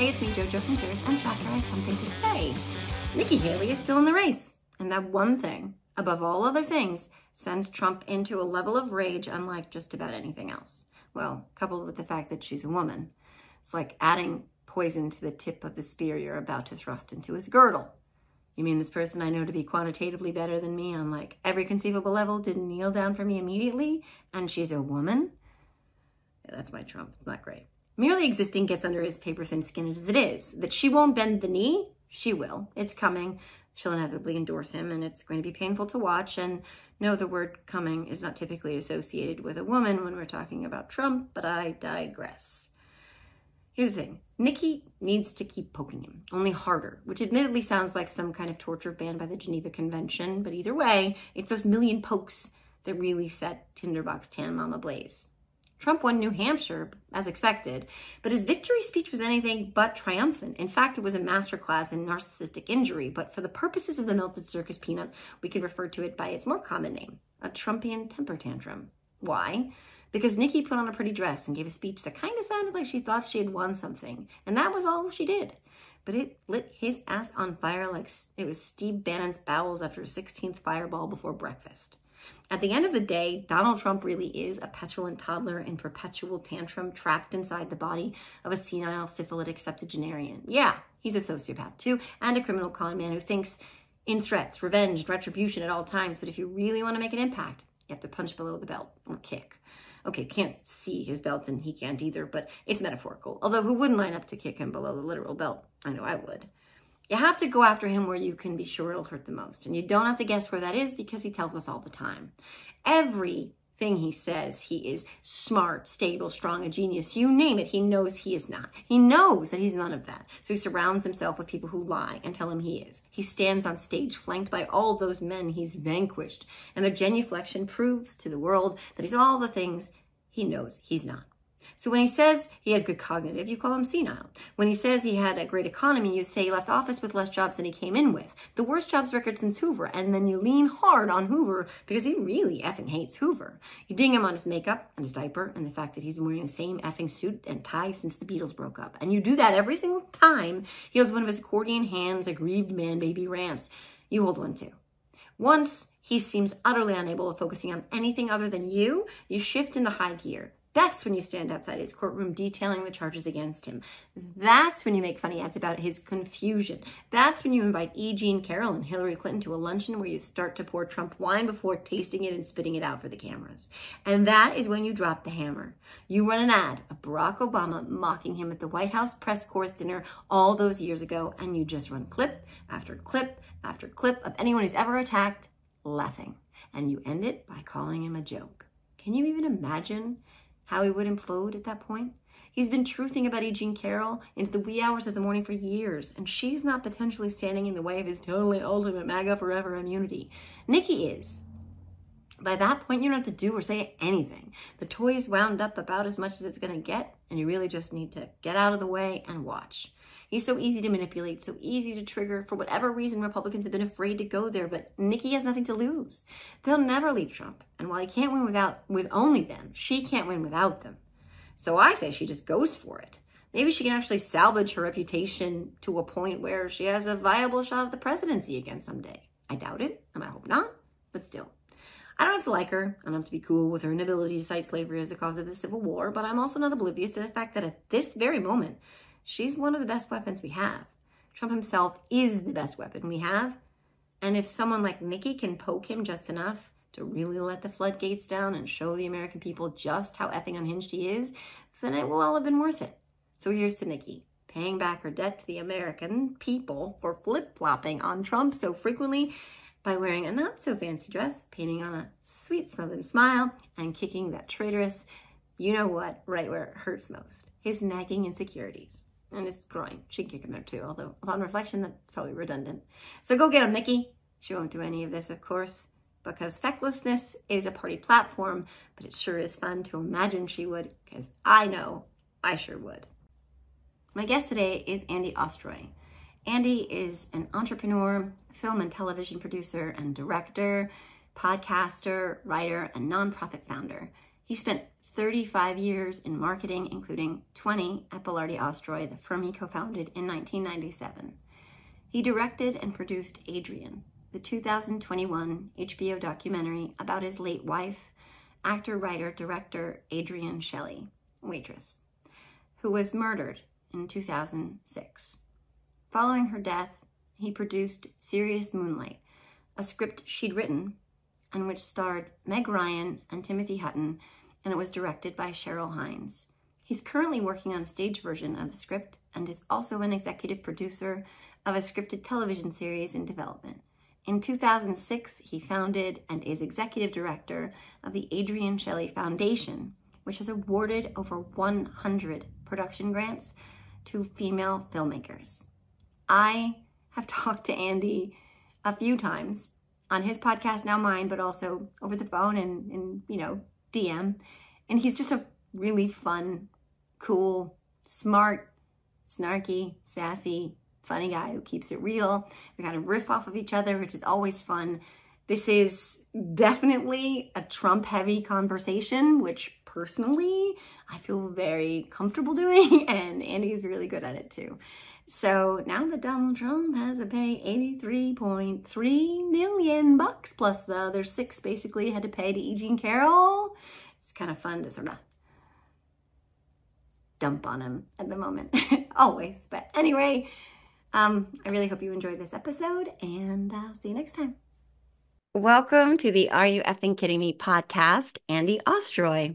Hey, it's me, JoJo from Jerz and Chapter. I have something to say. Nikki Haley is still in the race, and that one thing, above all other things, sends Trump into a level of rage unlike just about anything else. Well, coupled with the fact that she's a woman, it's like adding poison to the tip of the spear you're about to thrust into his girdle. You mean this person I know to be quantitatively better than me on like every conceivable level didn't kneel down for me immediately, and she's a woman? Yeah, that's my Trump. It's not great. Merely existing gets under his paper thin skin as it is. That she won't bend the knee, she will. It's coming. She'll inevitably endorse him, and it's going to be painful to watch. And no, the word coming is not typically associated with a woman when we're talking about Trump, but I digress. Here's the thing Nikki needs to keep poking him, only harder, which admittedly sounds like some kind of torture banned by the Geneva Convention, but either way, it's those million pokes that really set Tinderbox Tan Mama blaze. Trump won New Hampshire, as expected, but his victory speech was anything but triumphant. In fact, it was a masterclass in narcissistic injury, but for the purposes of the melted circus peanut, we can refer to it by its more common name, a Trumpian temper tantrum. Why? Because Nikki put on a pretty dress and gave a speech that kind of sounded like she thought she had won something, and that was all she did. But it lit his ass on fire like it was Steve Bannon's bowels after a 16th fireball before breakfast. At the end of the day, Donald Trump really is a petulant toddler in perpetual tantrum trapped inside the body of a senile syphilitic septuagenarian. Yeah, he's a sociopath too, and a criminal con man who thinks in threats, revenge, retribution at all times. But if you really want to make an impact, you have to punch below the belt or kick. Okay, can't see his belt and he can't either, but it's metaphorical. Although who wouldn't line up to kick him below the literal belt? I know I would. You have to go after him where you can be sure it'll hurt the most. And you don't have to guess where that is because he tells us all the time. Everything he says, he is smart, stable, strong, a genius. You name it, he knows he is not. He knows that he's none of that. So he surrounds himself with people who lie and tell him he is. He stands on stage flanked by all those men he's vanquished. And their genuflection proves to the world that he's all the things he knows he's not. So when he says he has good cognitive, you call him senile. When he says he had a great economy, you say he left office with less jobs than he came in with. The worst jobs record since Hoover. And then you lean hard on Hoover because he really effing hates Hoover. You ding him on his makeup and his diaper and the fact that he's been wearing the same effing suit and tie since the Beatles broke up. And you do that every single time he has one of his accordion hands, aggrieved man baby rants. You hold one too. Once he seems utterly unable of focusing on anything other than you, you shift into high gear. That's when you stand outside his courtroom detailing the charges against him. That's when you make funny ads about his confusion. That's when you invite E. Jean Carroll and Hillary Clinton to a luncheon where you start to pour Trump wine before tasting it and spitting it out for the cameras. And that is when you drop the hammer. You run an ad of Barack Obama mocking him at the White House press corps dinner all those years ago, and you just run clip after clip after clip of anyone who's ever attacked laughing. And you end it by calling him a joke. Can you even imagine? How he would implode at that point. He's been truthing about E. Jean Carroll into the wee hours of the morning for years, and she's not potentially standing in the way of his totally ultimate MAGA forever immunity. Nikki is. By that point, you don't have to do or say anything. The toy's wound up about as much as it's going to get, and you really just need to get out of the way and watch. He's so easy to manipulate, so easy to trigger. For whatever reason, Republicans have been afraid to go there, but Nikki has nothing to lose. They'll never leave Trump. And while he can't win without with only them, she can't win without them. So I say she just goes for it. Maybe she can actually salvage her reputation to a point where she has a viable shot at the presidency again someday. I doubt it, and I hope not, but still. I don't have to like her. I don't have to be cool with her inability to cite slavery as the cause of the Civil War, but I'm also not oblivious to the fact that at this very moment, she's one of the best weapons we have. Trump himself is the best weapon we have. And if someone like Nikki can poke him just enough to really let the floodgates down and show the American people just how effing unhinged he is, then it will all have been worth it. So here's to Nikki, paying back her debt to the American people for flip flopping on Trump so frequently by wearing a not so fancy dress, painting on a sweet smothered smile, and kicking that traitorous, you know what, right where it hurts most his nagging insecurities and it's growing. She'd kick him there too, although upon reflection, that's probably redundant. So go get him, Nikki. She won't do any of this, of course, because fecklessness is a party platform, but it sure is fun to imagine she would, because I know I sure would. My guest today is Andy Ostroy. Andy is an entrepreneur, film and television producer and director, podcaster, writer, and nonprofit founder. He spent 35 years in marketing, including 20 at Belardi Ostroy, the firm he co founded in 1997. He directed and produced Adrienne, the 2021 HBO documentary about his late wife, actor, writer, director Adrienne Shelly, waitress, who was murdered in 2006. Following her death, he produced Serious Moonlight, a script she'd written and which starred Meg Ryan and Timothy Hutton and it was directed by Cheryl Hines. He's currently working on a stage version of the script and is also an executive producer of a scripted television series in development. In 2006, he founded and is executive director of the Adrienne Shelly Foundation, which has awarded over 100 production grants to female filmmakers. I have talked to Andy a few times on his podcast, now mine, but also over the phone and, and you know, DM. And he's just a really fun, cool, smart, snarky, sassy, funny guy who keeps it real. We kind of riff off of each other, which is always fun. This is definitely a Trump heavy conversation, which personally I feel very comfortable doing, and Andy's really good at it too. So now that Donald Trump has to pay 83.3 million bucks plus the other six basically had to pay to E. Jean Carroll, it's kind of fun to sort of dump on him at the moment, always. But anyway, um, I really hope you enjoyed this episode and I'll see you next time. Welcome to the Are You Effing Kidding Me podcast, Andy Ostroy.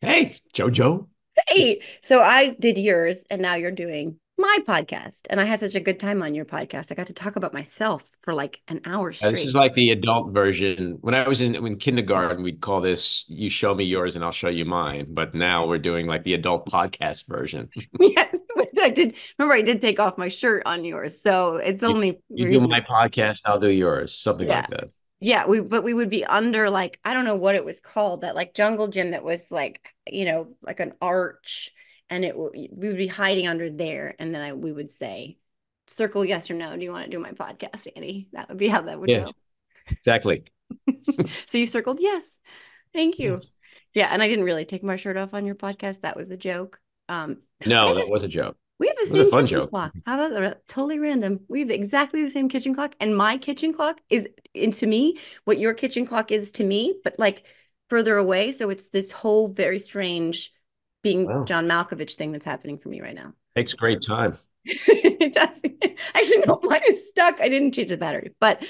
Hey, JoJo. Hey, so I did yours and now you're doing my podcast. And I had such a good time on your podcast. I got to talk about myself for like an hour straight. this is like the adult version. When I was in, in kindergarten, we'd call this you show me yours and I'll show you mine. But now we're doing like the adult podcast version. yes. I did remember I did take off my shirt on yours. So it's only you, you do my podcast, I'll do yours. Something yeah. like that. Yeah, we but we would be under like I don't know what it was called that like jungle gym that was like you know like an arch and it we would be hiding under there and then I we would say circle yes or no do you want to do my podcast Andy that would be how that would yeah, go exactly so you circled yes thank you yes. yeah and I didn't really take my shirt off on your podcast that was a joke um no that was a joke we have the same kitchen joke. clock. How about that? Totally random. We have exactly the same kitchen clock, and my kitchen clock is, and to me, what your kitchen clock is to me, but like further away. So it's this whole very strange being wow. John Malkovich thing that's happening for me right now. Takes great time. it does. Actually, no, mine is stuck. I didn't change the battery. But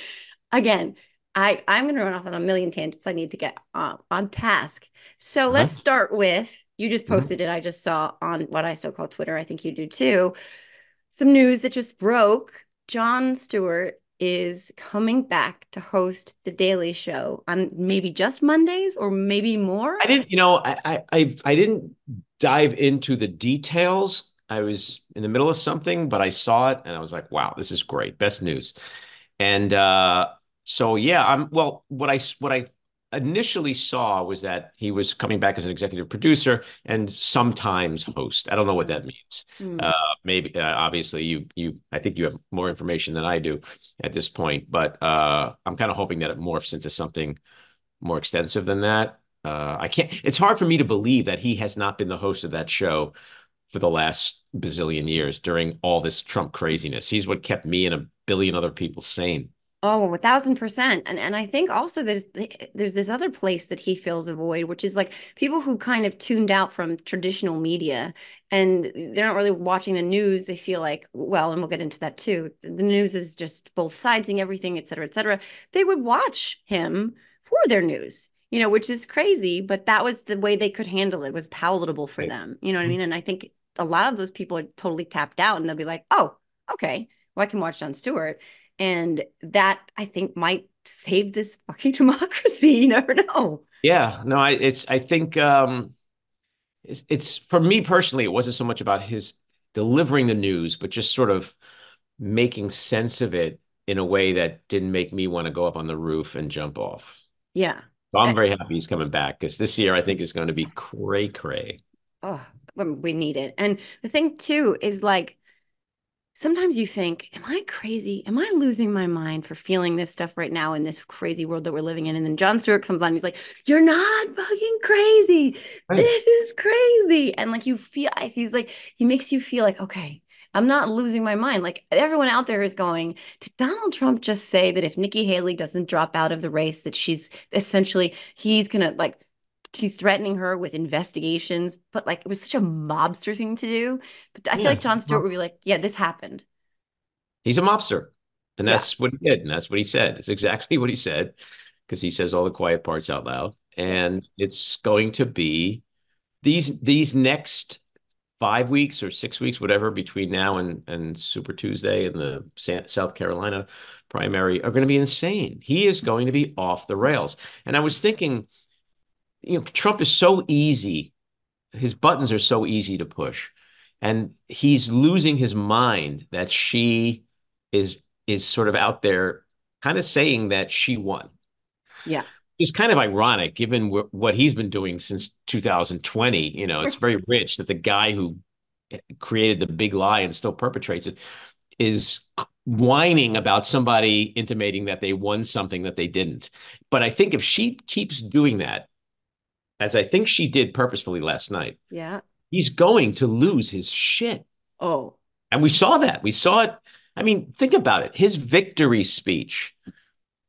again, I, I'm going to run off on a million tangents. I need to get uh, on task. So uh-huh. let's start with you just mm-hmm. posted mm-hmm. it. I just saw on what I so call Twitter. I think you do too. Some news that just broke. Jon Stewart is coming back to host the Daily Show on maybe just Mondays or maybe more. I didn't, you know, I I I didn't dive into the details. I was in the middle of something, but I saw it and I was like, wow, this is great. Best news. And uh so yeah, I'm well, what I what I initially saw was that he was coming back as an executive producer and sometimes host. I don't know what that means. Mm. Uh, maybe uh, obviously you you I think you have more information than I do at this point, but uh, I'm kind of hoping that it morphs into something more extensive than that. Uh, I can't. It's hard for me to believe that he has not been the host of that show for the last bazillion years during all this Trump craziness. He's what kept me and a billion other people sane. Oh, a thousand percent. And and I think also there's there's this other place that he fills a void, which is like people who kind of tuned out from traditional media and they're not really watching the news. They feel like, well, and we'll get into that too. The news is just both sidesing everything, et cetera, et cetera. They would watch him for their news, you know, which is crazy, but that was the way they could handle it, it was palatable for right. them. You know what I mm-hmm. mean? And I think a lot of those people are totally tapped out and they'll be like, oh, okay, well, I can watch Jon Stewart and that I think might save this fucking democracy. You never know. Yeah, no, I it's I think um it's, it's for me personally, it wasn't so much about his delivering the news, but just sort of making sense of it in a way that didn't make me want to go up on the roof and jump off. Yeah. So I'm very happy he's coming back because this year I think is going to be cray cray. Oh, we need it. And the thing too is like sometimes you think, am I crazy? Am I losing my mind for feeling this stuff right now in this crazy world that we're living in? And then Jon Stewart comes on, he's like, You're not fucking crazy. Right. This is crazy. And like you feel, he's like, he makes you feel like, okay, I'm not losing my mind. Like everyone out there is going, did Donald Trump just say that if Nikki Haley doesn't drop out of the race, that she's essentially, he's going to like, he's threatening her with investigations, but like it was such a mobster thing to do. But I feel like Jon Stewart would be like, yeah, this happened. He's a mobster. And that's yeah. what he did. And that's what he said. It's exactly what he said because he says all the quiet parts out loud. And it's going to be these these next five weeks or six weeks, whatever, between now and, and Super Tuesday and the South Carolina primary are going to be insane. He is going to be off the rails. And I was thinking, you know, Trump is so easy. His buttons are so easy to push. And he's losing his mind that she is is sort of out there kind of saying that she won. Yeah it's kind of ironic given w- what he's been doing since 2020. You know, it's very rich that the guy who eh, created the big lie and still perpetrates it is whining about somebody intimating that they won something that they didn't. But I think if she keeps doing that, as I think she did purposefully last night, yeah, he's going to lose his shit. Oh, and we saw that. We saw it. I mean, think about it. His victory speech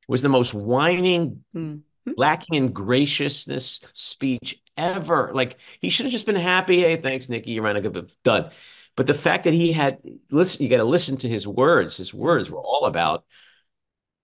was the most whining, mm lacking in graciousness speech ever. Like he should have just been happy. Hey, thanks, Nikki. You ran a good done. But the fact that he had listen, you got to listen to his words. His words were all about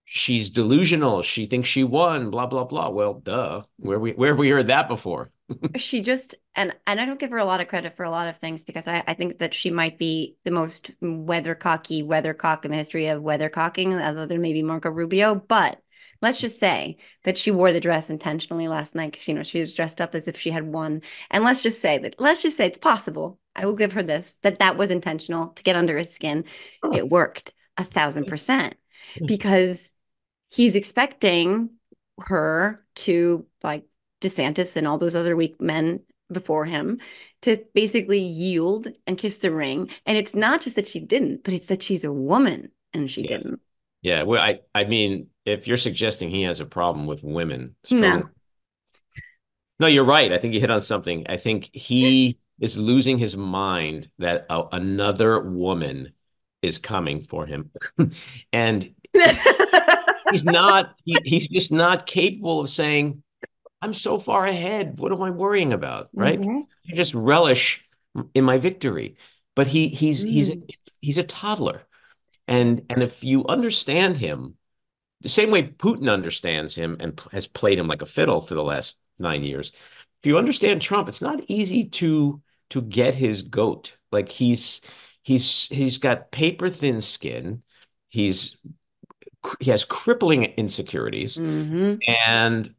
she's delusional. She thinks she won. Blah blah blah. Well, duh. Where we where have we heard that before? she just and and I don't give her a lot of credit for a lot of things because I, I think that she might be the most weathercocky weathercock in the history of weathercocking, other than maybe Marco Rubio. But let's just say that she wore the dress intentionally last night because you know she was dressed up as if she had won and let's just say that let's just say it's possible i will give her this that that was intentional to get under his skin it worked a thousand percent hmm. because he's expecting her to like desantis and all those other weak men before him to basically yield and kiss the ring and it's not just that she didn't but it's that she's a woman and she yeah. didn't yeah well i i mean if you're suggesting he has a problem with women, strong, no. No, you're right. I think you hit on something. I think he is losing his mind that another woman is coming for him. and he's not, he, he's just not capable of saying, I'm so far ahead. What am I worrying about? Right. Mm-hmm. I just relish in my victory. But he he's mm. he's he's a toddler. And and if you understand him, the same way Putin understands him and has played him like a fiddle for the last nine years. If you understand Trump, it's not easy to to get his goat. Like he's he's he's got paper thin skin. He's he has crippling insecurities, mm-hmm. and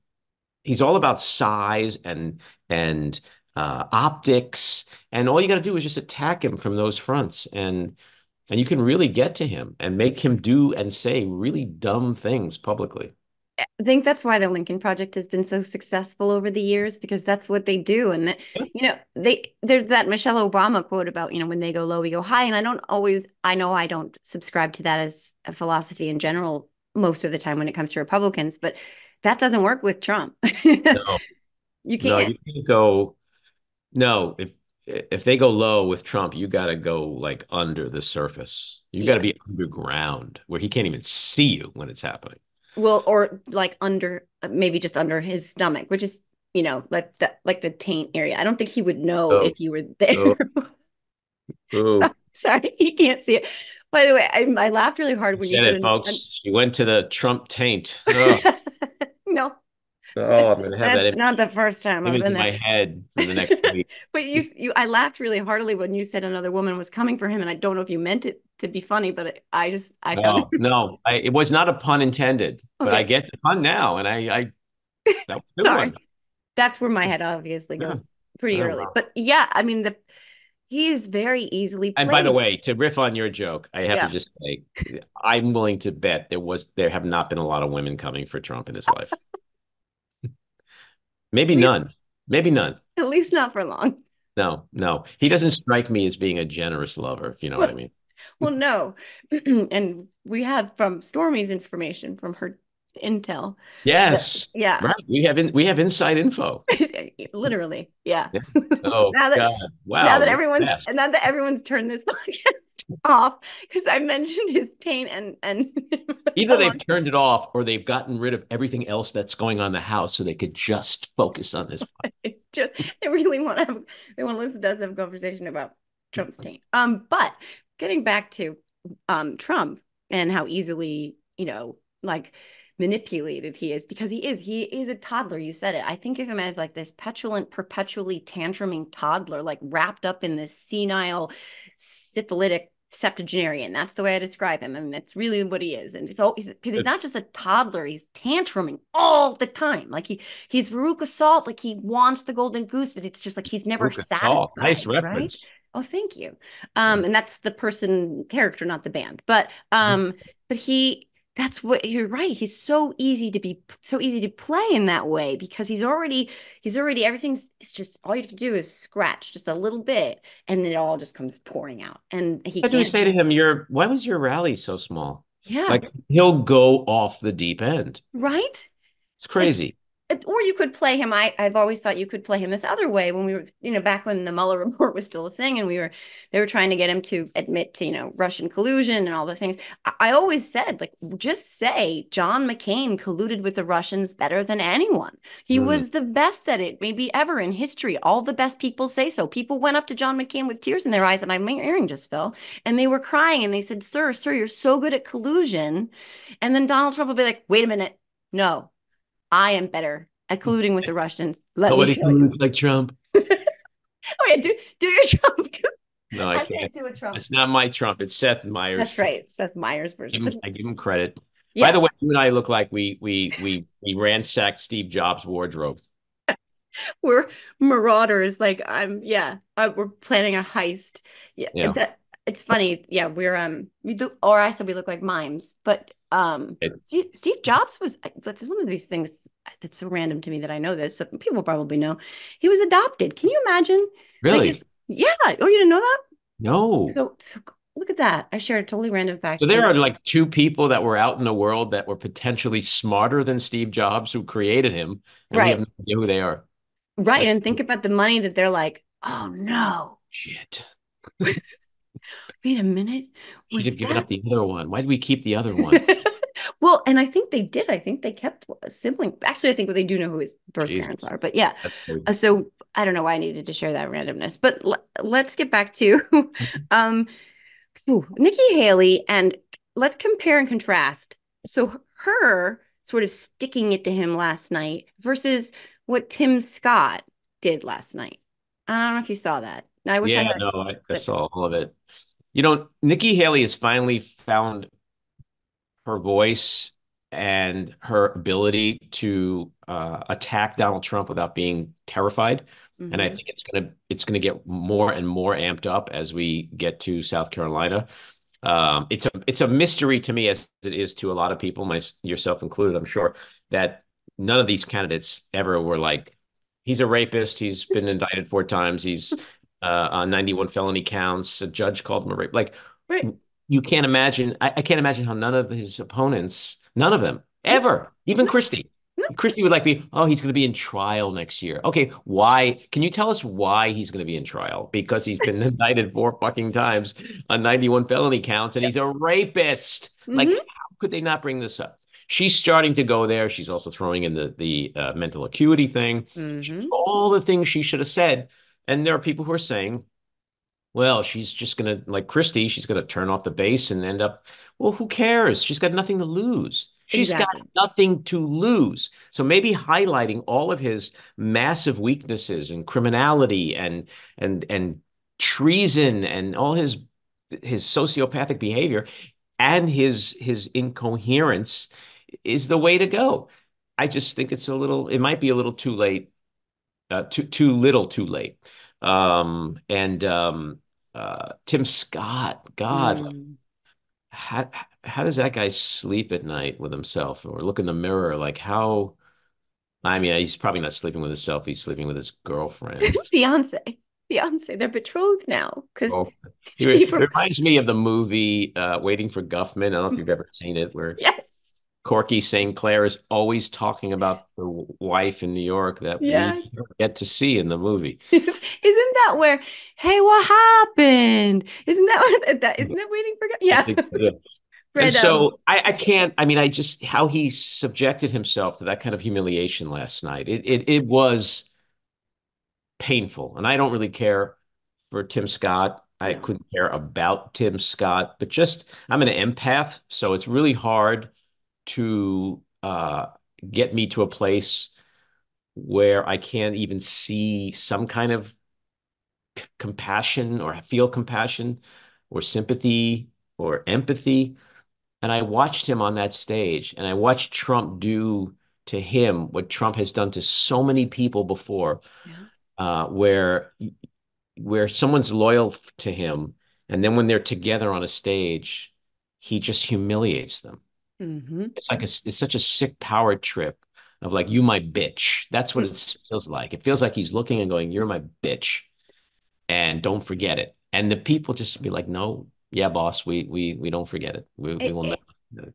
he's all about size and and uh, optics. And all you got to do is just attack him from those fronts. And and you can really get to him and make him do and say really dumb things publicly. I think that's why the Lincoln Project has been so successful over the years because that's what they do. And that, you know, they there's that Michelle Obama quote about, you know, when they go low, we go high. And I don't always I know I don't subscribe to that as a philosophy in general most of the time when it comes to Republicans, but that doesn't work with Trump. no. You can't. No, you can't go no, if if they go low with Trump, you got to go like under the surface. You got to be underground where he can't even see you when it's happening. Well, or like under, maybe just under his stomach, which is you know like the like the taint area. I don't think he would know oh. if you were there. Oh. oh. sorry, sorry, he can't see it. By the way, I, I laughed really hard when you said it, folks. She went to the Trump taint. Oh, I'm gonna have That's that. not the first time I've been in my head for the next week. but you, you, I laughed really heartily when you said another woman was coming for him, and I don't know if you meant it to be funny, but I just, I no, no, I, it was not a pun intended, okay. but I get the pun now, and I, I, that sorry, one. that's where my head obviously goes yeah. pretty oh, early. Know. But yeah, I mean the. He is very easily. Played. And by the way, to riff on your joke, I have yeah. to just say, I'm willing to bet there was there have not been a lot of women coming for Trump in his life. Maybe none. Maybe none. At least not for long. No, no. He doesn't strike me as being a generous lover, if you know what I mean. well, no. and we have from Stormy's information from her intel. Yes. Yeah. Right. We have in, we have inside info. Literally. Yeah. Yeah. Oh Now that- God. Wow. now that everyone's and now that everyone's turned this podcast off because I mentioned his taint and and Either they've turned it off or they've gotten rid of everything else that's going on in the house so they could just focus on this. just they really want to have they want to listen to us have a conversation about Trump's taint. Um, but getting back to um Trump and how easily, you know, like manipulated he is because he is he is a toddler you said it i think of him as like this petulant perpetually tantruming toddler like wrapped up in this senile syphilitic septuagenarian that's the way i describe him I mean that's really what he is and it's always because he's not just a toddler he's tantruming all the time like he he's Veruca Salt like he wants the golden goose but it's just like he's never Veruca satisfied Salt. Nice right reference. Oh, thank you. Um, and that's the person character, not the band. But um, but he that's what you're right. He's so easy to be so easy to play in that way because he's already he's already everything's it's just all you have to do is scratch just a little bit and it all just comes pouring out. And he What do we say to him? Your why was your rally so small? yeah, Like he'll go off the deep end. right. It's crazy. Or you could play him. I, I've always thought you could play him this other way when we were, you know, back when the Mueller report was still a thing and we were, they were trying to get him to admit to, you know, Russian collusion and all the things. I, I always said, like, just say John McCain colluded with the Russians better than anyone. He Mm. was the best at it, maybe ever in history. All the best people say so. People went up to John McCain with tears in their eyes, and I, my earring just fell, and they were crying and they said, Sir, sir, you're so good at collusion. And then Donald Trump will be like, wait a minute. No, I am better at colluding with the Russians. Let me Nobody you. colludes like Trump. Oh yeah, do do your Trump. No, I I can't can't. do a Trump. It's not my Trump. It's Seth Meyers. That's right, Seth Meyers I give version. him, I give him credit. yeah, By the way, you and I look like we we we we ransacked Steve Jobs' wardrobe. we're marauders. Like I'm, yeah, uh, we're planning a heist. Yeah, Yeah. that it's funny. Yeah, we're um, we do, or I said we look like mimes, but um, It- Steve, Steve Jobs was. That's one of these things that's so random to me that I know this, but people probably know. He was adopted. Can you imagine? Like, Really? his- yeah. Oh, you didn't know that? No. So, so look at that. I shared a totally random fact. So there are like two people that were out in the world that were potentially smarter than Steve Jobs, who created him, and we Right. have no idea who they are. right, That's and think about the money that they're like, oh no, Shit. wait a minute, We Should have given that? up the other one. Why did we keep the other one? well, and I think they did. I think they kept a sibling. Actually, I think they do know who his birth Jesus. parents are. But yeah, Uh, so I don't know why I needed to share that randomness. But l- let's get back to um, ooh, Nikki Haley and let's compare and contrast. So her sort of sticking it to him last night versus what Tim Scott did last night. I don't know if you saw that. I wish I Yeah, had. no, I, I saw all of it. You know, Nikki Haley has finally found her voice and her ability to uh, attack Donald Trump without being terrified. And I Mhm. think it's gonna it's gonna get more and more amped up as we get to South Carolina. Um, it's a it's a mystery to me as it is to a lot of people, my yourself included, I'm sure, that none of these candidates ever were like, he's a rapist, he's been indicted four times, he's uh, on 91 felony counts, a judge called him a rape. Like Right. you can't imagine, I, I can't imagine how none of his opponents, none of them, ever, even Christie. Christie would like be, oh, he's going to be in trial next year. Okay, why? Can you tell us why he's going to be in trial? Because he's been indicted four fucking times on 91 felony counts and he's a rapist. Like, Mhm. how could they not bring this up? She's starting to go there. She's also throwing in the the uh, mental acuity thing, Mhm. all the things she should have said. And there are people who are saying, well, she's just going to, like Christie, she's going to turn off the base and end up, well, who cares? She's got nothing to lose. She's Exactly. got nothing to lose. So maybe highlighting all of his massive weaknesses and criminality and and and treason and all his his sociopathic behavior and his his incoherence is the way to go. I just think it's a little, it might be a little too late, uh, too too little too late. Um, and um, uh, Tim Scott, God, Mm. how how does that guy sleep at night with himself or look in the mirror? Like how? I mean, he's probably not sleeping with himself. He's sleeping with his girlfriend. fiance, fiance. They're betrothed now because Oh, it reminds me of the movie uh, Waiting for Guffman. I don't know if you've ever seen it, where yes, Corky St. Clair is always talking about the wife in New York that yes. we get to see in the movie. Isn't that where? Hey, what happened? Isn't that where that? Isn't that Waiting for? Yeah. and so I, I, can't. I mean, I just how he subjected himself to that kind of humiliation last night. It it it was painful, and I don't really care for Tim Scott. I couldn't care about Tim Scott, but just I'm an empath, so it's really hard to uh, get me to a place where I can't even see some kind of c- compassion or feel compassion or sympathy or empathy. And I watched him on that stage and I watched Trump do to him what Trump has done to so many people before, yeah. uh, where where someone's loyal to him, and then when they're together on a stage, he just humiliates them. Mm-hmm. It's like a, it's such a sick power trip of like you my bitch. That's what it feels like. It feels like he's looking and going, "You're my bitch," and don't forget it. And the people just be like, "No, yeah, boss, we we we don't forget it. We, we will it, never."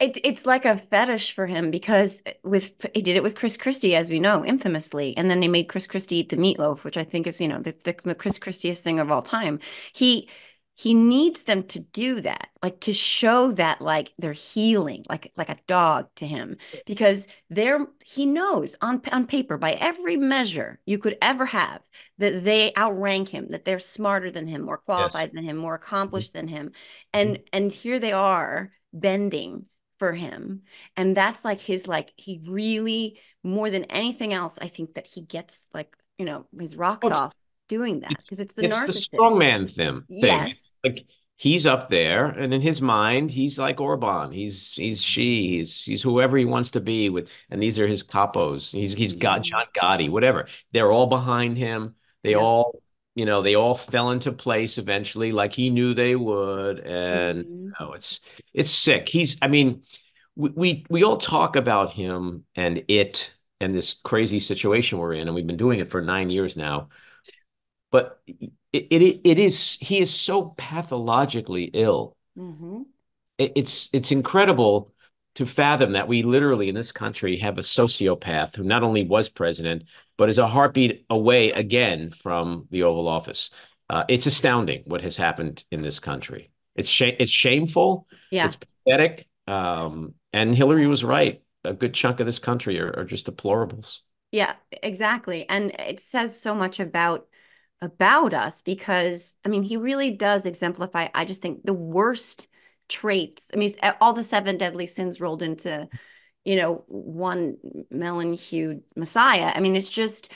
It, it's like a fetish for him because with he did it with Chris Christie, as we know, infamously, and then they made Chris Christie eat the meatloaf, which I think is you know the the, the Chris Christieest thing of all time. He he needs them to do that like to show that like they're healing like like a dog to him because they're he knows on on paper by every measure you could ever have that they outrank him that they're smarter than him more qualified yes. than him more mm-hmm. accomplished than him. And mm-hmm. and here they are bending for him. And that's like his like he really more than anything else i think that he gets like you know his rocks oh, off doing that because it's the it's narcissist. the strong man thing. Yes. Like he's up there and in his mind he's like Orban. He's he's Xi, he's he's whoever he wants to be with and these are his capos. He's he's got mm-hmm. John Gotti, whatever. They're all behind him. They yeah. all you know, they all fell into place eventually like he knew they would and mm-hmm. you know, it's it's sick. He's I mean we, we we all talk about him and it and this crazy situation we're in and we've been doing it for 9 years now but it, it, it is he is so pathologically ill. Mm-hmm. It, it's it's incredible to fathom that we literally in this country have a sociopath who not only was president but is a heartbeat away again from the Oval Office. Uh, it's astounding what has happened in this country. It's sh- it's shameful. Yeah. It's pathetic. Um, and Hillary was right. A good chunk of this country are, are just deplorables. Yeah, exactly. And it says so much about about us because I mean he really does exemplify I just think the worst traits. I mean eh, all the seven deadly sins rolled into you know one melon hued messiah. I mean it's just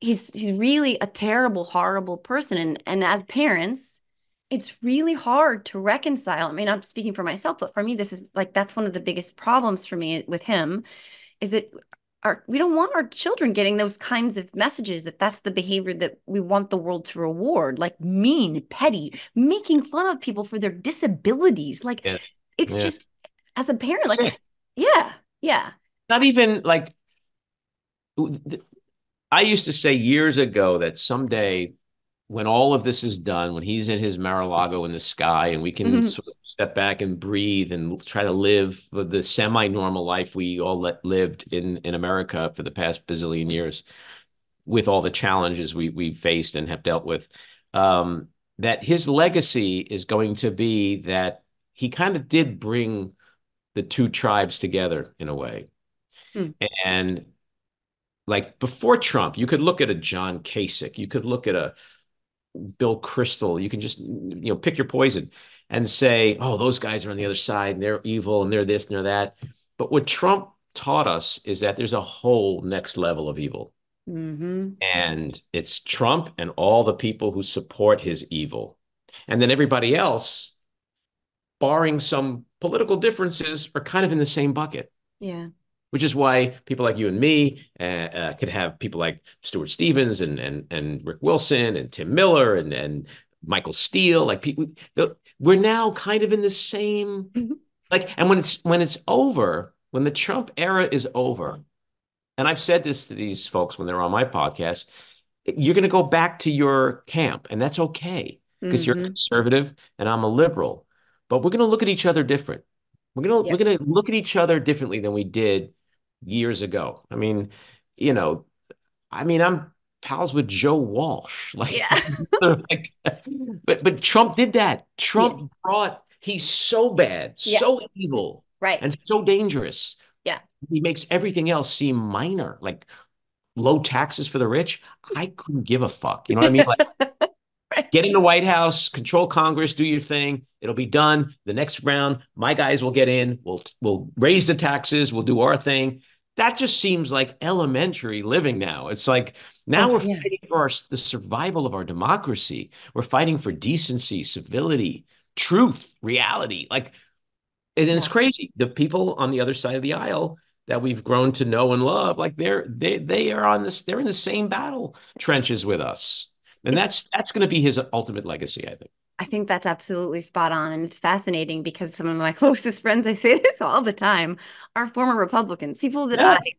he's he's really a terrible horrible person. And and as parents it's really hard to reconcile. I mean I'm speaking for myself but for me this is like that's one of the biggest problems for me with him is that our we don't want our children getting those kinds of messages that that's the behavior that we want the world to reward like mean petty making fun of people for their disabilities like yeah. it's yeah. just as a parent like yeah yeah not even like i used to say years ago that someday when all of this is done, when he's in his Mar-a-Lago in the sky, and we can mm-hmm. sort of step back and breathe and try to live the semi-normal life we all let, lived in in America for the past bazillion years, with all the challenges we we faced and have dealt with, um, that his legacy is going to be that he kind of did bring the two tribes together in a way, mm. and like before Trump, you could look at a John Kasich, you could look at a Bill Kristol. You can just you know pick your poison and say, oh, those guys are on the other side and they're evil and they're this and they're that. But what Trump taught us is that there's a whole next level of evil. Mm-hmm. And it's Trump and all the people who support his evil. And then everybody else, barring some political differences, are kind of in the same bucket. Yeah which is why people like you and me uh, uh, could have people like Stuart Stevens and and and Rick Wilson and Tim Miller and and Michael Steele. Like people, the, we're now kind of in the same mm-hmm. like. And when it's when it's over, when the Trump era is over, and I've said this to these folks when they're on my podcast, you're going to go back to your camp, and that's okay because you're Mhm. conservative and I'm a liberal. But we're going to look at each other different. We're going to Yeah. we're going to look at each other differently than we did years ago. I mean, you know, I mean, I'm pals with Joe Walsh. Like, Yeah. like but but Trump did that. Yeah. Trump brought he's so bad, Yeah. so evil, Right. and so dangerous. Yeah. He makes everything else seem minor, like low taxes for the rich. I couldn't give a fuck. You know what I mean? Like Right. get in the White House, control Congress, do your thing. It'll be done. The next round, my guys will get in. We'll we'll raise the taxes. We'll do our thing. That just seems like elementary living now. It's like now Oh, we're yeah. fighting for our, the survival of our democracy. We're fighting for decency, civility, truth, reality. Like, and it's crazy. The people on the other side of the aisle that we've grown to know and love, like they're they they are on this. They're in the same battle trenches with us, and that's that's going to be his ultimate legacy, I think. I think that's absolutely spot on. And it's fascinating because some of my closest friends, I say this all the time, are former Republicans, people that Yeah. I,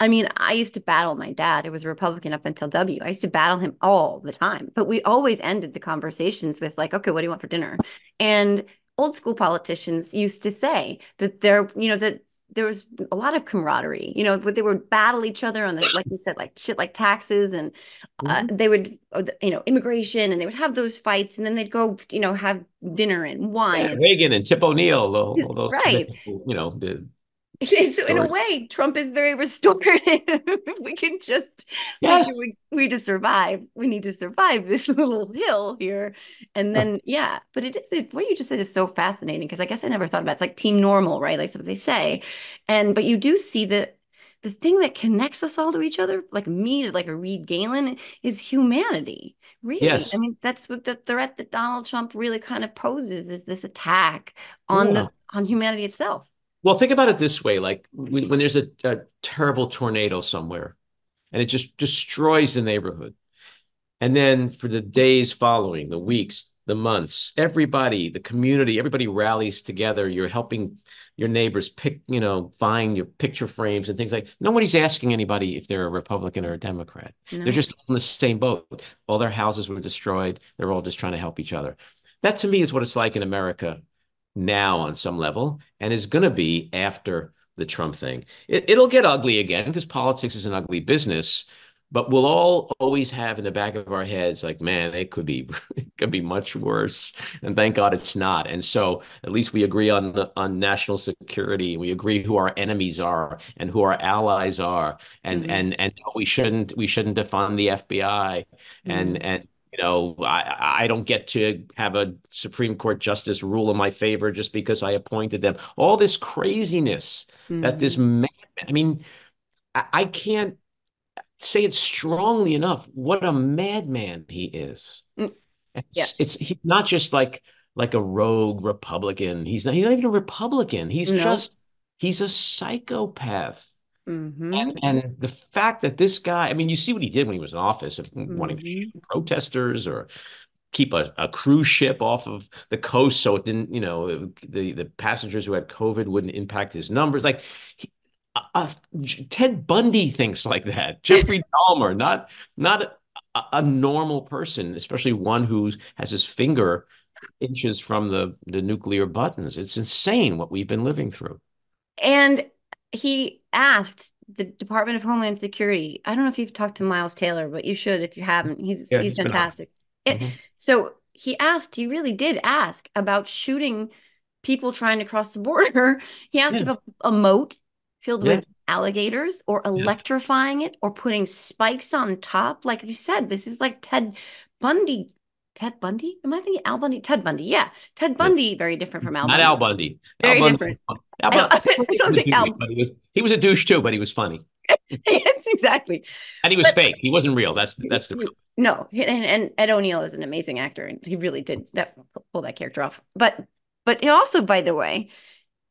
I mean, I used to battle my dad, who was a Republican up until W. I used to battle him all the time, but we always ended the conversations with, like, okay, what do you want for dinner? And old school politicians used to say that they're, you know, that there was a lot of camaraderie, you know, but they would battle each other on the, like you said, like shit like taxes and uh, Mhm. they would, uh, you know, immigration, and they would have those fights, and then they'd go, you know, have dinner and wine. Yeah, Reagan and Tip O'Neill, all, all those, right. you know, the so, in a way, Trump is very restorative. we can just Yes. sure we, we to survive. We need to survive this little hill here. And then, yeah, but it is, it, what you just said is so fascinating because I guess I never thought about it. It's like team normal, right? Like what they say. And, but you do see that the thing that connects us all to each other, like me, to like a Reed Galen, is humanity. Really, Yes. I mean, that's what the threat that Donald Trump really kind of poses is this attack on Yeah. the on humanity itself. Well, think about it this way: like when, when there's a, a terrible tornado somewhere, and it just destroys the neighborhood, and then for the days following, the weeks, the months, everybody, the community, everybody rallies together. You're helping your neighbors pick, you know, find your picture frames and things like. Nobody's asking anybody if they're a Republican or a Democrat. No. They're just on the same boat. All their houses were destroyed. They're all just trying to help each other. That to me is what it's like in America now on some level, and is going to be after the Trump thing. It, it'll get ugly again because politics is an ugly business. But we'll all always have in the back of our heads, like, man, it could be, it could be much worse. And thank God it's not. And so at least we agree on on national security. We agree who our enemies are and who our allies are. And Mhm. and and we shouldn't we shouldn't defund the FBI. And Mhm. and you know, I I don't get to have a Supreme Court justice rule in my favor just because I appointed them. All this craziness that this Mhm. man, I mean, I, I can't say it strongly enough what a madman he is. Mm, It's yeah. it's he's not just like like a rogue Republican. He's not he's not even a Republican. He's No. just he's a psychopath. Mhm. And and the fact that this guy, I mean, you see what he did when he was in office of wanting to Mhm. protesters or keep a, a cruise ship off of the coast so it didn't, you know, the the passengers who had COVID wouldn't impact his numbers. Like he, uh, Ted Bundy thinks like that. Jeffrey Dahmer, not not a, a normal person, especially one who has his finger inches from the the nuclear buttons. It's insane what we've been living through. And he asked the Department of Homeland Security. I don't know if you've talked to Miles Taylor, but you should if you haven't. He's Yeah, he's he's fantastic. It- Mhm. so he asked, he really did ask about shooting people trying to cross the border. He asked Yeah. about a moat filled Yeah. with alligators or electrifying it or putting spikes on top. Like you said, this is like Ted Bundy. Ted Bundy? Am I thinking Al Bundy? Ted Bundy. Yeah. Ted Bundy, very different from Al Not Bundy. Al Bundy. Very Al Bundy different. I don't- I don't think Al- he was, he was a douche too, but he was funny. yes, exactly. And he was But- fake. He wasn't real. That's that's the real. No, and, and Ed O'Neill is an amazing actor, and he really did that pull that character off. But but he also, by the way,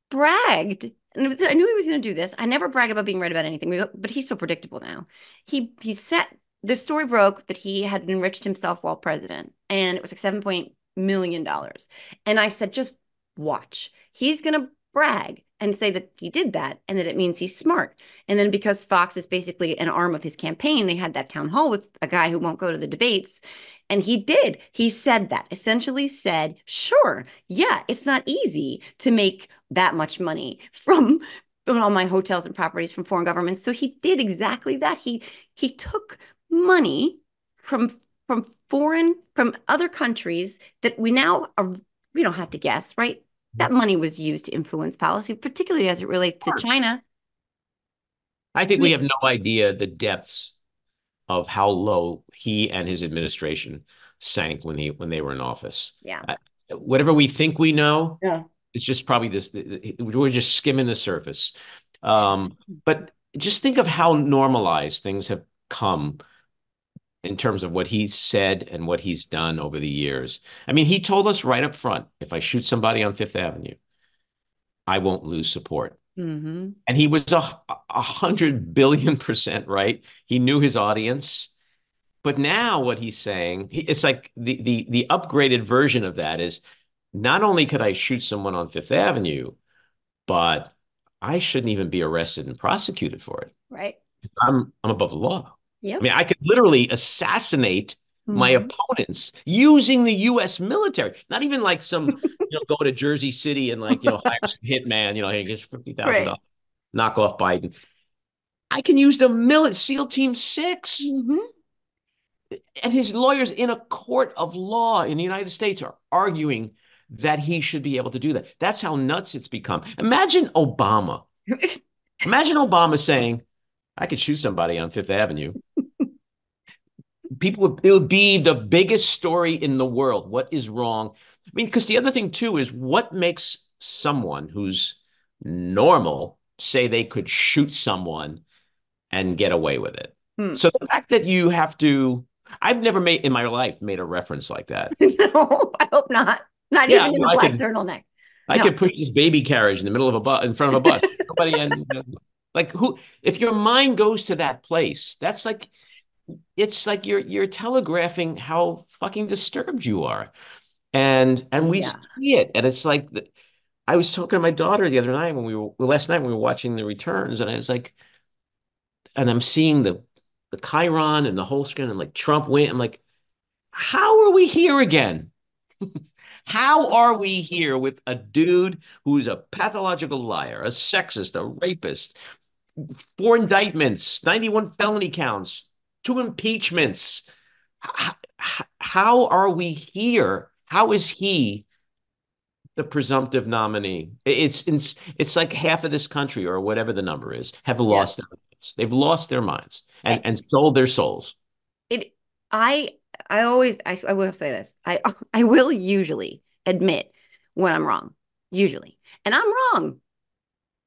bragged. And was- I knew he was going to do this. I never brag about being right about anything, but he's so predictable now. He he said the story broke that he had enriched himself while president, and it was like seven point million dollars. And I said, just watch. He's gonna brag and say that he did that and that it means he's smart. And then because Fox is basically an arm of his campaign, they had that town hall with a guy who won't go to the debates. And he did. He said that, essentially said, sure, yeah, it's not easy to make that much money from all my hotels and properties from foreign governments. So he did exactly that. He he took money from from foreign from other countries that we now are we don't have to guess, right? That money was used to influence policy, particularly as it relates to China. I think we have no idea the depths of how low he and his administration sank when he when they were in office. Yeah. Uh, whatever we think we know, yeah. it's just probably this. We're just skimming the surface. Um, but just think of how normalized things have come in terms of what he's said and what he's done over the years. I mean, he told us right up front if I shoot somebody on Fifth Avenue, I won't lose support. Mm-hmm. And he was a, a hundred billion percent right. He knew his audience. But now what he's saying, it's like the, the, the upgraded version of that is not only could I shoot someone on Fifth Avenue, but I shouldn't even be arrested and prosecuted for it. Right. I'm I'm above the law. Yep. I mean, I could literally assassinate Mm-hmm. my opponents using the U.S. military. Not even like some, you know, go to Jersey City and like, you know, hire some hitman, you know, hey, just fifty thousand Right. dollars, knock off Biden. I can use the millet SEAL Team 6 Mhm. and his lawyers in a court of law in the United States are arguing that he should be able to do that. That's how nuts it's become. Imagine Obama. Imagine Obama saying, I could shoot somebody on Fifth Avenue. People would, it would be the biggest story in the world. What is wrong? I mean, because the other thing too is what makes someone who's normal say they could shoot someone and get away with it. Hmm. So the fact that you have to, I've never made in my life made a reference like that. no, I hope not. Not Yeah, even in no, a I black can- turtleneck. I No. could push this baby carriage in the middle of a bus in front of a bus. Nobody and like who if your mind goes to that place, that's like it's like you're you're telegraphing how fucking disturbed you are. And and we Yeah. see it. And it's like the, I was talking to my daughter the other night when we were last night when we were watching the returns, and I was like, and I'm seeing the the chyron and the whole screen, and like Trump win. I'm like, how are we here again? How are we here with a dude who's a pathological liar, a sexist, a rapist, four indictments, 91 felony counts, two impeachments? How are we here? How is he the presumptive nominee? It's it's it's like half of this country or whatever the number is have lost their minds. They've lost their minds and, and sold their souls. it i i always I, I will say this i i will usually admit when i'm wrong usually and i'm wrong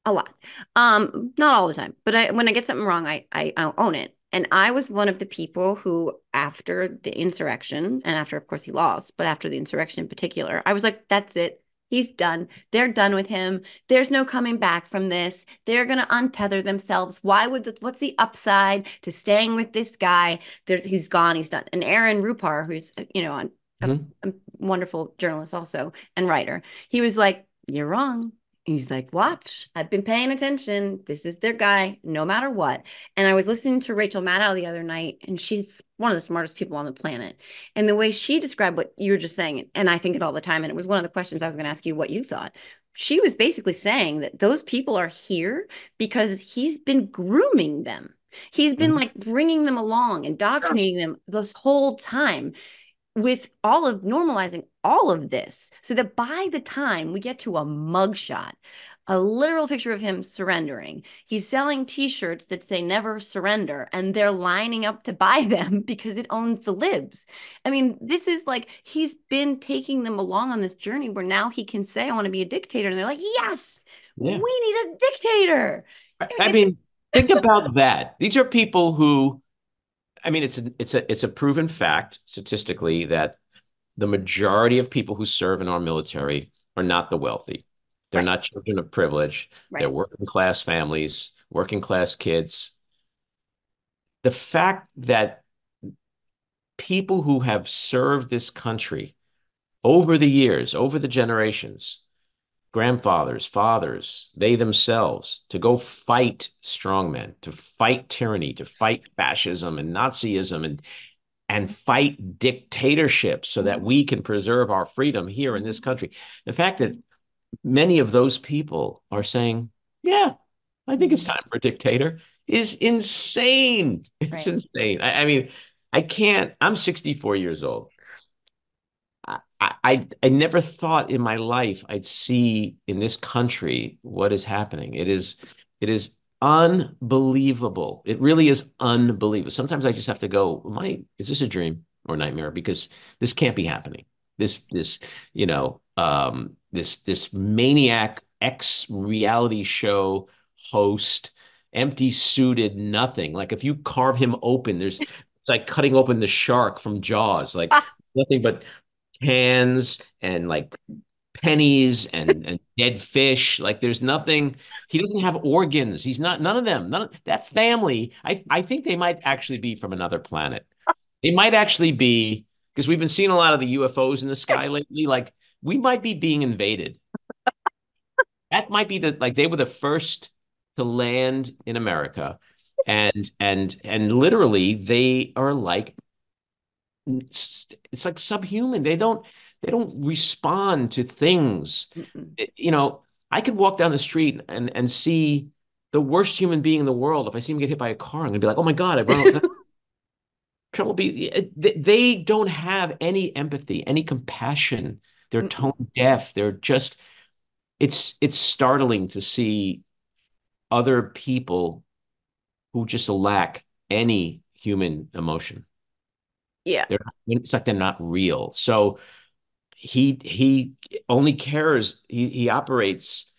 a lot um not all the time but i when i get something wrong i i, I own it and i was one of the people who after the insurrection and after of course he lost but after the insurrection in particular i was like that's it. He's done. They're done with him. There's no coming back from this. They're going to untether themselves. Why would the, what's the upside to staying with this guy? There, he's gone. He's done. And aaron rupar who's uh, you know on a, mm-hmm. a wonderful journalist also and writer he was like you're wrong he's like watch i've been paying attention. This is their guy no matter what. And i was listening to rachel maddow the other night and she's one of the smartest people on the planet. And the way she described what you were just saying and i think it all the time and it was one of the questions i was going to ask you what you thought. She was basically saying that those people are here because he's been grooming them. He's been Mhm. like bringing them along indoctrinating them this whole time with all of normalizing all of this so that by the time we get to a mugshot a literal picture of him surrendering he's selling t-shirts that say never surrender and they're lining up to buy them because it owns the libs i mean this is like he's been taking them along on this journey where now he can say i want to be a dictator and they're like yes Yeah. we need a dictator I- I mean, think about that. These are people who, I mean, it's a, it's a it's a proven fact statistically that the majority of people who serve in our military are not the wealthy. They're Right. not children of privilege. They're working class families, working class kids. The fact that people who have served this country over the years, over the generations, grandfathers, fathers, they themselves to go fight strongmen, to fight tyranny, to fight fascism and Nazism and and fight dictatorships so that we can preserve our freedom here in this country. The fact that many of those people are saying, yeah, I think it's time for a dictator is insane. It's right. insane. I, I, mean, I can't, I'm 64 years old. I, I I never thought in my life I'd see in this country what is happening. It is it is unbelievable. It really is unbelievable. Sometimes I just have to go, I, is this a dream or nightmare? Because this can't be happening. This, this, you know, um, this, this maniac ex reality show host, empty suited, nothing. Like if you carve him open, there's, it's like cutting open the shark from Jaws, like nothing but hands and like pennies and, and dead fish. Like there's nothing. He doesn't have organs. He's not none of them. None of that family. I I think they might actually be from another planet. They might actually be because we've been seeing a lot of the UFOs in the sky lately. Like we might be being invaded. that might be the like they were the first to land in America, and and and literally they are like it's, like subhuman. They don't they don't respond to things. It, you know, I could walk down the street and and see the worst human being in the world. If I see him get hit by a car, I'm gonna be like, oh my god, I run. Trouble be they don't have any empathy, any compassion. They're tone deaf. They're just it's it's startling to see other people who just lack any human emotion. Yeah. They're, it's like they're not real. So he he only cares he he operates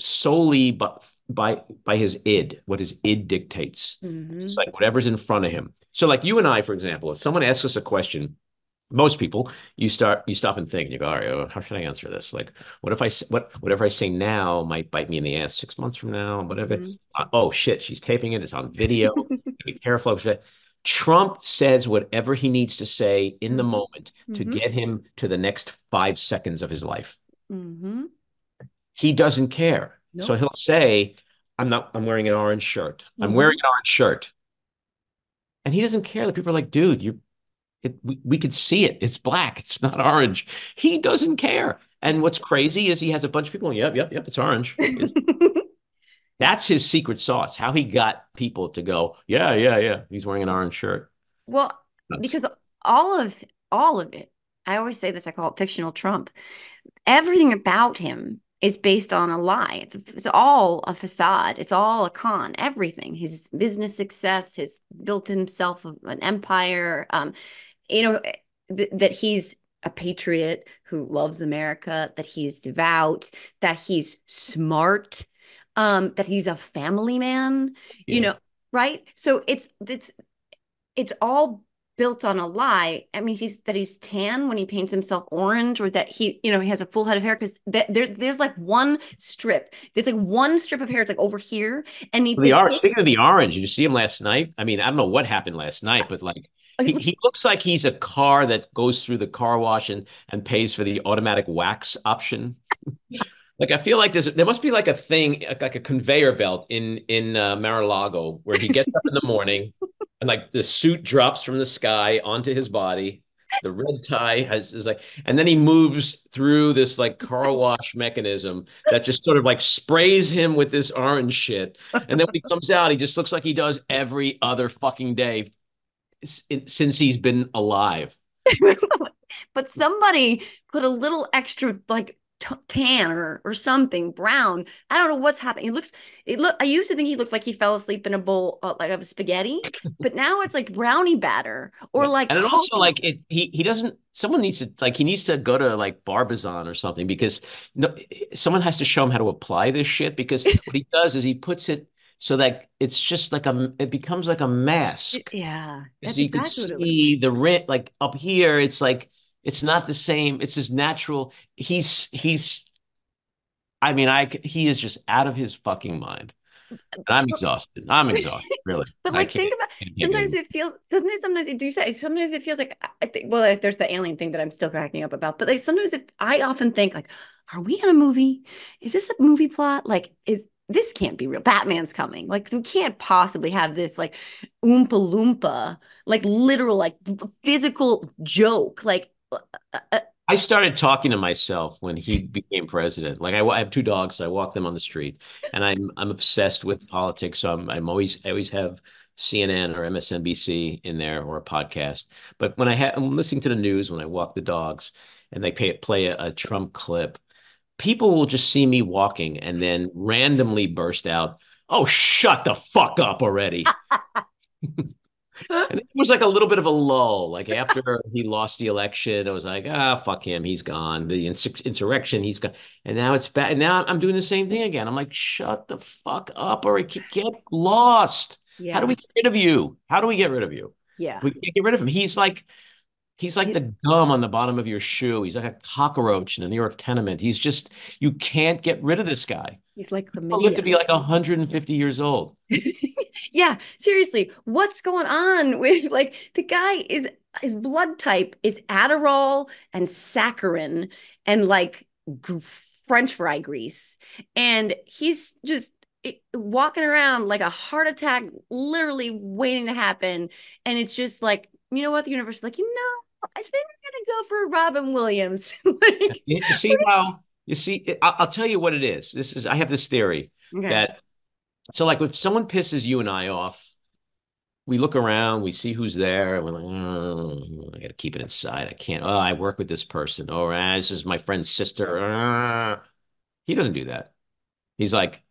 solely but by by his id what his id dictates mm-hmm. it's like whatever's in front of him so like you and i for example if someone asks us a question most people you start you stop and think and you go all right well, how should i answer this like what if i what whatever i say now might bite me in the ass six months from now whatever mm-hmm. uh, oh shit she's taping it it's on video be careful Trump says whatever he needs to say in the mm-hmm. moment mm-hmm. to get him to the next five seconds of his life. Mm-hmm. He doesn't care. Nope. So he'll say, I'm not, I'm wearing an orange shirt. I'm mm-hmm. wearing an orange shirt. And he doesn't care that people are like, dude, you it, we, we could see it. It's black. It's not orange. He doesn't care. And what's crazy is he has a bunch of people. Yep, yep, yep. It's orange. That's his secret sauce. How he got people to go, yeah, yeah, yeah. He's wearing an orange shirt. Well, Nuts. because all of all of it, I always say this. I call it fictional Trump. Everything about him is based on a lie. It's it's all a facade. It's all a con. Everything. His business success, his built himself an empire. Um, you know th- that he's a patriot who loves America. That he's devout. That he's smart um that he's a family man yeah. you know right? So it's it's it's all built on a lie. I mean he's that he's tan when he paints himself orange or that he you know he has a full head of hair because there, there's like one strip. There's like one strip of hair it's like over here and he the orange speaking of the orange did you see him last night? I mean i don't know what happened last night but like oh, he, he looks like he's a car that goes through the car wash and, and pays for the automatic wax option Like I feel like there's there must be like a thing like a conveyor belt in in uh, Mar-a-Lago where he gets up in the morning and like the suit drops from the sky onto his body. The red tie has is like, and then he moves through this like car wash mechanism that just sort of like sprays him with this orange shit. And then when he comes out, he just looks like he does every other fucking day since he's been alive. but somebody put a little extra like tan or or something brown. I don't know what's happening. It looks it look. I used to think he looked like he fell asleep in a bowl uh, like of spaghetti, but now it's like brownie batter or yeah. like. And it also like it. He he doesn't. Someone needs to like he needs to go to like Barbizon or something because no, someone has to show him how to apply this shit because what he does is he puts it so that it's just like a it becomes like a mask. Yeah, that's so you exactly can see the rent like up here. It's like it's not the same. It's his natural. He's he's. I mean, I he is just out of his fucking mind. And I'm exhausted. I'm exhausted, really. but like, think about sometimes it feels doesn't it? Sometimes it do say sometimes it feels like I think. Well, there's the alien thing that I'm still cracking up about. But like sometimes if I often think like, are we in a movie? Is this a movie plot? Like, is this can't be real. Batman's coming. Like, we can't possibly have this like oompa loompa, like literal, like physical joke. Like, uh, I started talking to myself when he became president. Like I, I, have two dogs, so I walk them on the street, and I'm I'm obsessed with politics. So I'm I'm always I always have CNN or MSNBC in there or a podcast. But when I have I'm listening to the news when I walk the dogs, and they pay, play a, a Trump clip, people will just see me walking and then randomly burst out, "Oh, shut the fuck up already." and it was like a little bit of a lull. Like after he lost the election, I was like, ah, fuck him, he's gone. The insurrection, he's gone. And now it's back. And now I'm doing the same thing again. I'm like, shut the fuck up, or get lost. Yeah. How do we get rid of you? How do we get rid of you? Yeah, we can't get rid of him. He's like, he's like the gum on the bottom of your shoe. He's like a cockroach in a New York tenement. He's just, you can't get rid of this guy. He's like the. He'll live to be like 150 years old. yeah, seriously, what's going on with like the guy is his blood type is Adderall and saccharin and like French fry grease, and he's just walking around like a heart attack, literally waiting to happen. And it's just like, you know what? The universe is like, you know, I think we're gonna go for Robin Williams. like, you see how you see? I'll, I'll, tell you what it is. This is I have this theory okay. that so, like, if someone pisses you and I off, we look around, we see who's there, and we're like, oh, I got to keep it inside. I can't. Oh, I work with this person. Oh, ah, this is my friend's sister. Ah. He doesn't do that. He's like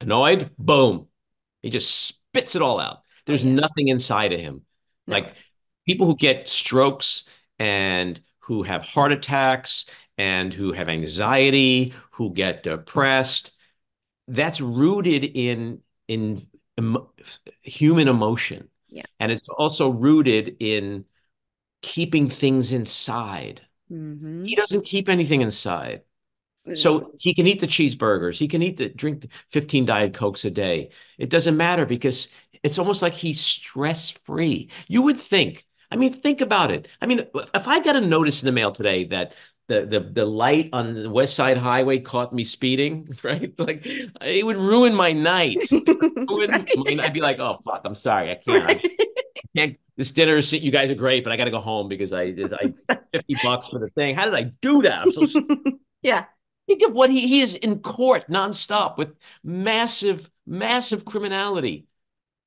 annoyed. Boom. He just spits it all out. There's nothing inside of him. No. Like people who get strokes and who have heart attacks and who have anxiety, who get depressed, that's rooted in in em- human emotion. Yeah. And it's also rooted in keeping things inside. Mm-hmm. He doesn't keep anything inside. So he can eat the cheeseburgers, he can eat the drink 15 diet cokes a day. It doesn't matter because it's almost like he's stress free. You would think, I mean, think about it. I mean, if I got a notice in the mail today that the the the light on the West Side Highway caught me speeding, right? Like it would ruin my night. ruin right. I'd be like, oh fuck, I'm sorry, I can't. Right. I can't. This dinner, is you guys are great, but I got to go home because I I fifty bucks for the thing. How did I do that? I'm so yeah. Think of what he, he is in court nonstop with massive, massive criminality.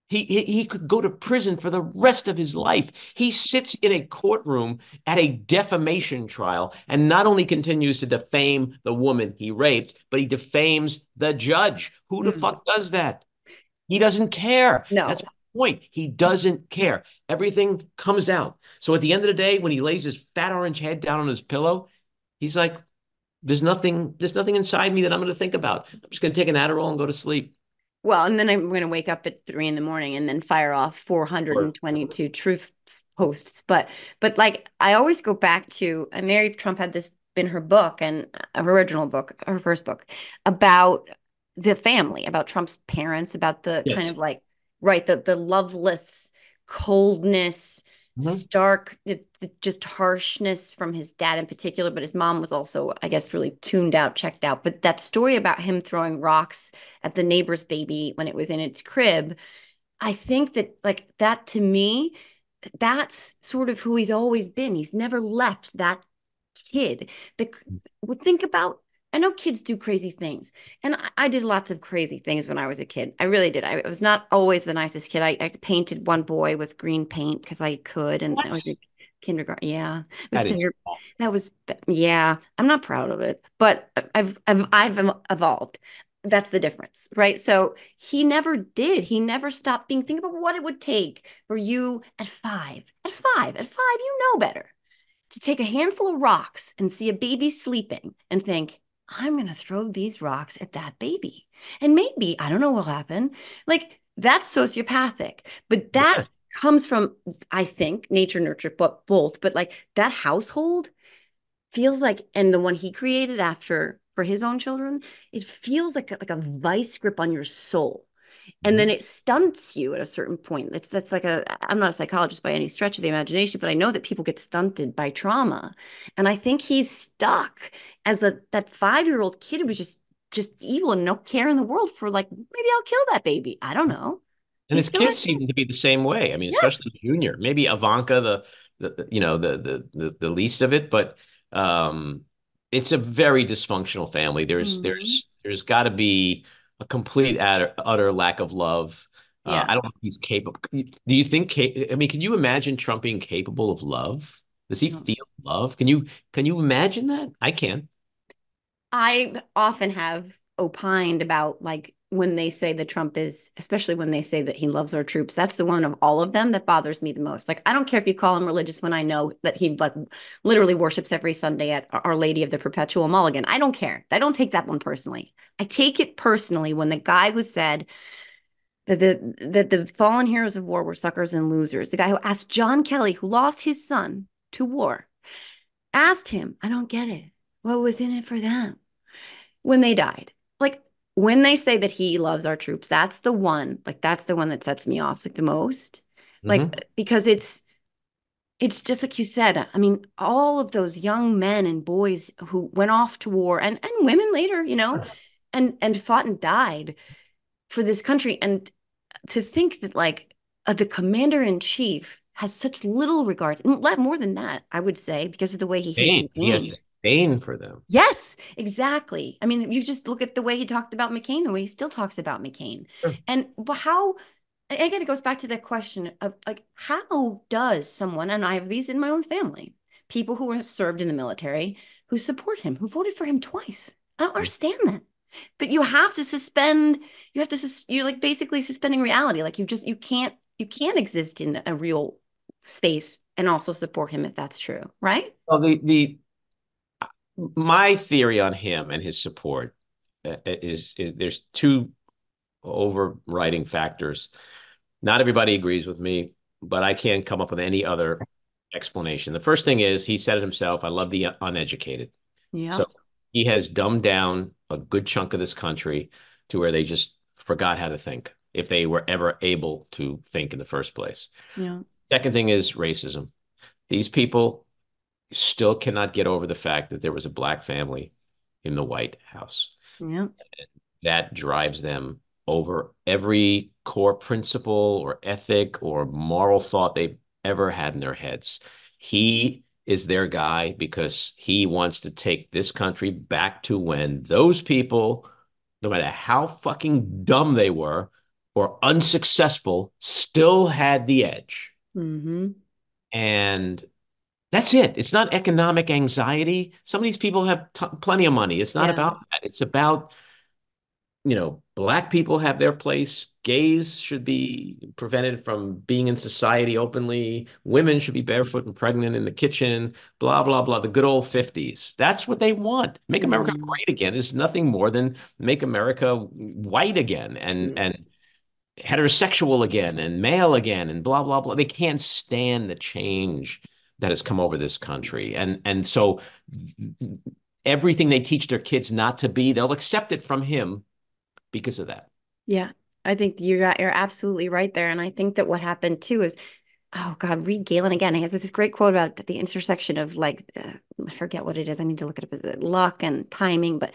He, he, he could go to prison for the rest of his life. He sits in a courtroom at a defamation trial and not only continues to defame the woman he raped, but he defames the judge. Who the mm. fuck does that? He doesn't care. No. That's my point. He doesn't care. Everything comes out. So at the end of the day, when he lays his fat orange head down on his pillow, he's like, there's nothing, there's nothing inside me that I'm going to think about. I'm just going to take an Adderall and go to sleep. Well, and then I'm going to wake up at three in the morning and then fire off 422 truth posts. But, but like, I always go back to uh, Mary Trump had this in her book and uh, her original book, her first book about the family, about Trump's parents, about the yes. kind of like, right, the, the loveless coldness, mm-hmm. stark, the, the, just harshness from his dad in particular, but his mom was also, I guess, really tuned out, checked out. But that story about him throwing rocks at the neighbor's baby when it was in its crib, I think that, like, that to me, that's sort of who he's always been. He's never left that kid. The think about I know kids do crazy things. And I, I, did lots of crazy things when I was a kid. I really did. I, was not always the nicest kid. I, I painted one boy with green paint because I could. And what? I was in kindergarten. Yeah. Was that, finger, that was, yeah, I'm not proud of it, but I've, I've, I've evolved. That's the difference, right? So he never did. He never stopped being, think about what it would take for you at five, at five, at five, you know better to take a handful of rocks and see a baby sleeping and think, I'm going to throw these rocks at that baby. And maybe, I don't know what'll happen. Like that's sociopathic, but that yeah. comes from, I think, nature, nurture, but both. But like that household feels like, and the one he created after for his own children, it feels like, like a vice grip on your soul. And then it stunts you at a certain point. That's that's like a I'm not a psychologist by any stretch of the imagination, but I know that people get stunted by trauma. And I think he's stuck as a that five-year-old kid who was just just evil and no care in the world for like maybe I'll kill that baby. I don't know. And his kids seem to be the same way. I mean, yes. especially Junior. Maybe Ivanka, the, the you know the, the the the least of it, but um, it's a very dysfunctional family. There's mm-hmm. there's there's got to be a complete utter, utter lack of love. Uh, yeah. Uh, I don't know if he's capable. Do you think? I mean, can you imagine Trump being capable of love? Does he feel love? Can you can you imagine that? I can. I often have opined about like when they say that Trump is, especially when they say that he loves our troops, that's the one of all of them that bothers me the most. Like, I don't care if you call him religious when I know that he like literally worships every Sunday at Our Lady of the Perpetual Mulligan. I don't care. I don't take that one personally. I take it personally when the guy who said that the that the fallen heroes of war were suckers and losers, the guy who asked John Kelly, who lost his son to war, asked him, I don't get it. What was in it for them when they died? Like when they say that he loves our troops, that's the one, like that's the one that sets me off like the most. Mm-hmm. Like because it's it's just like you said. I mean, all of those young men and boys who went off to war and and women later, you know, and and fought and died for this country and to think that like uh, the commander in chief has such little regard more than that i would say because of the way he hates he has disdain for them. Yes exactly. I mean you just look at the way he talked about mccain the way he still talks about mccain. Sure. and how again it goes back to the question of like how does someone and i have these in my own family people who were served in the military who support him who voted for him twice. I don't hmm. understand that. But you have to suspend you have to you're like basically suspending reality. Like you just you can't you can't exist in a real space and also support him if that's true, right? Well, the the my theory on him and his support uh, uh, is, is there's two overriding factors. Not everybody agrees with me, but I can't come up with any other explanation. The first thing is he said it himself. I love the uneducated. Yeah. So he has dumbed down a good chunk of this country to where they just forgot how to think if they were ever able to think in the first place. Yeah. Second thing is racism. These people still cannot get over the fact that there was a black family in the White House. Yeah. That drives them over every core principle or ethic or moral thought they've ever had in their heads. He is their guy because he wants to take this country back to when those people, no matter how fucking dumb they were or unsuccessful, still had the edge. Mm-hmm. And that's it. It's not economic anxiety. Some of these people have t- plenty of money. It's not yeah. about that. It's about, you know, black people have their place. Gays should be prevented from being in society openly. Women should be barefoot and pregnant in the kitchen. Blah blah blah. The good old fifties. That's what they want. Make America mm-hmm. great again is nothing more than make America white again and mm-hmm. and heterosexual again and male again and blah blah blah they can't stand the change that has come over this country. And and so everything they teach their kids not to be they'll accept it from him because of that. Yeah i think you're you're absolutely right there. And i think that what happened too is oh god Reed Galen again. He has this great quote about the intersection of like uh, i forget what it is. I need to look it up. As luck and timing? But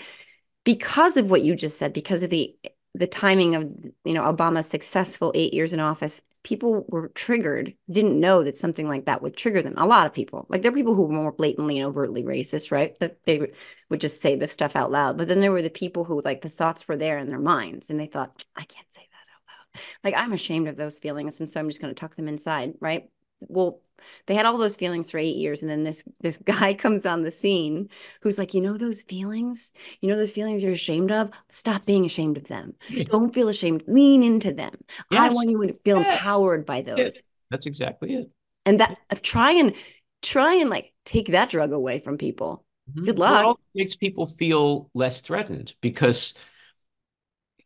because of what you just said because of the the timing of you know Obama's successful eight years in office, people were triggered, didn't know that something like that would trigger them. A lot of people, like there are people who were more blatantly and overtly racist, right? That they would just say this stuff out loud. But then there were the people who like the thoughts were there in their minds, and they thought, I can't say that out loud. Like I'm ashamed of those feelings, and so I'm just going to tuck them inside, right? Well, they had all those feelings for eight years and then this this guy comes on the scene who's like you know those feelings? You know those feelings you're ashamed of? Stop being ashamed of them. Don't feel ashamed. Lean into them. Yes. i want you to feel empowered by those. That's exactly it. And that try and try and like take that drug away from people. Mm-hmm. good luck. well, makes people feel less threatened because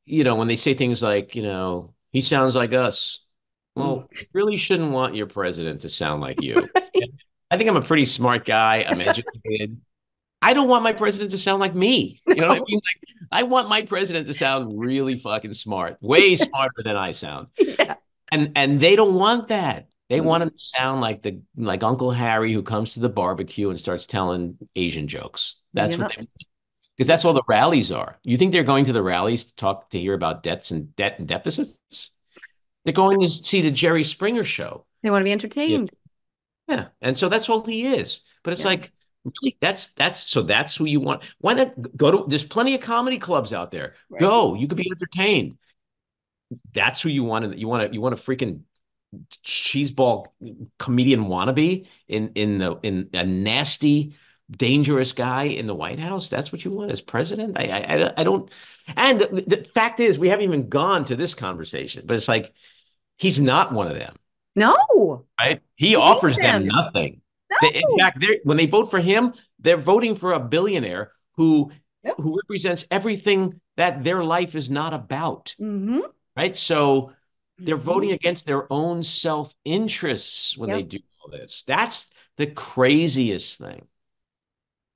you know when they say things like you know he sounds like us well, you really shouldn't want your president to sound like you. I think I'm a pretty smart guy. I'm educated. I don't want my president to sound like me. You know what I mean? Like, I want my president to sound really fucking smart, way smarter than I sound. Yeah. And and they don't want that. They Mhm. want him to sound like the like Uncle Harry who comes to the barbecue and starts telling Asian jokes. That's what Yeah. they because that's all the rallies are. You think they're going to the rallies to talk to hear about debts and debt and deficits? They're going to see the Jerry Springer show. They want to be entertained. Yeah. And so that's all he is. But it's Yeah. like, really, that's that's so that's who you want. Why not go to there's plenty of comedy clubs out there. Right. Go. You could be entertained. That's who you want you want to you want to freaking cheeseball comedian wannabe in in the in a nasty dangerous guy in the White House. That's what you want as president. I I I don't. And the, the fact is, we haven't even gone to this conversation. But it's like he's not one of them, No. right? He He offers them them. nothing. No. They, in fact, when they vote for him, they're voting for a billionaire who Yep. who represents everything that their life is not about, hmm right? So they're Mhm. voting against their own self-interests when they do all this. That's the craziest thing.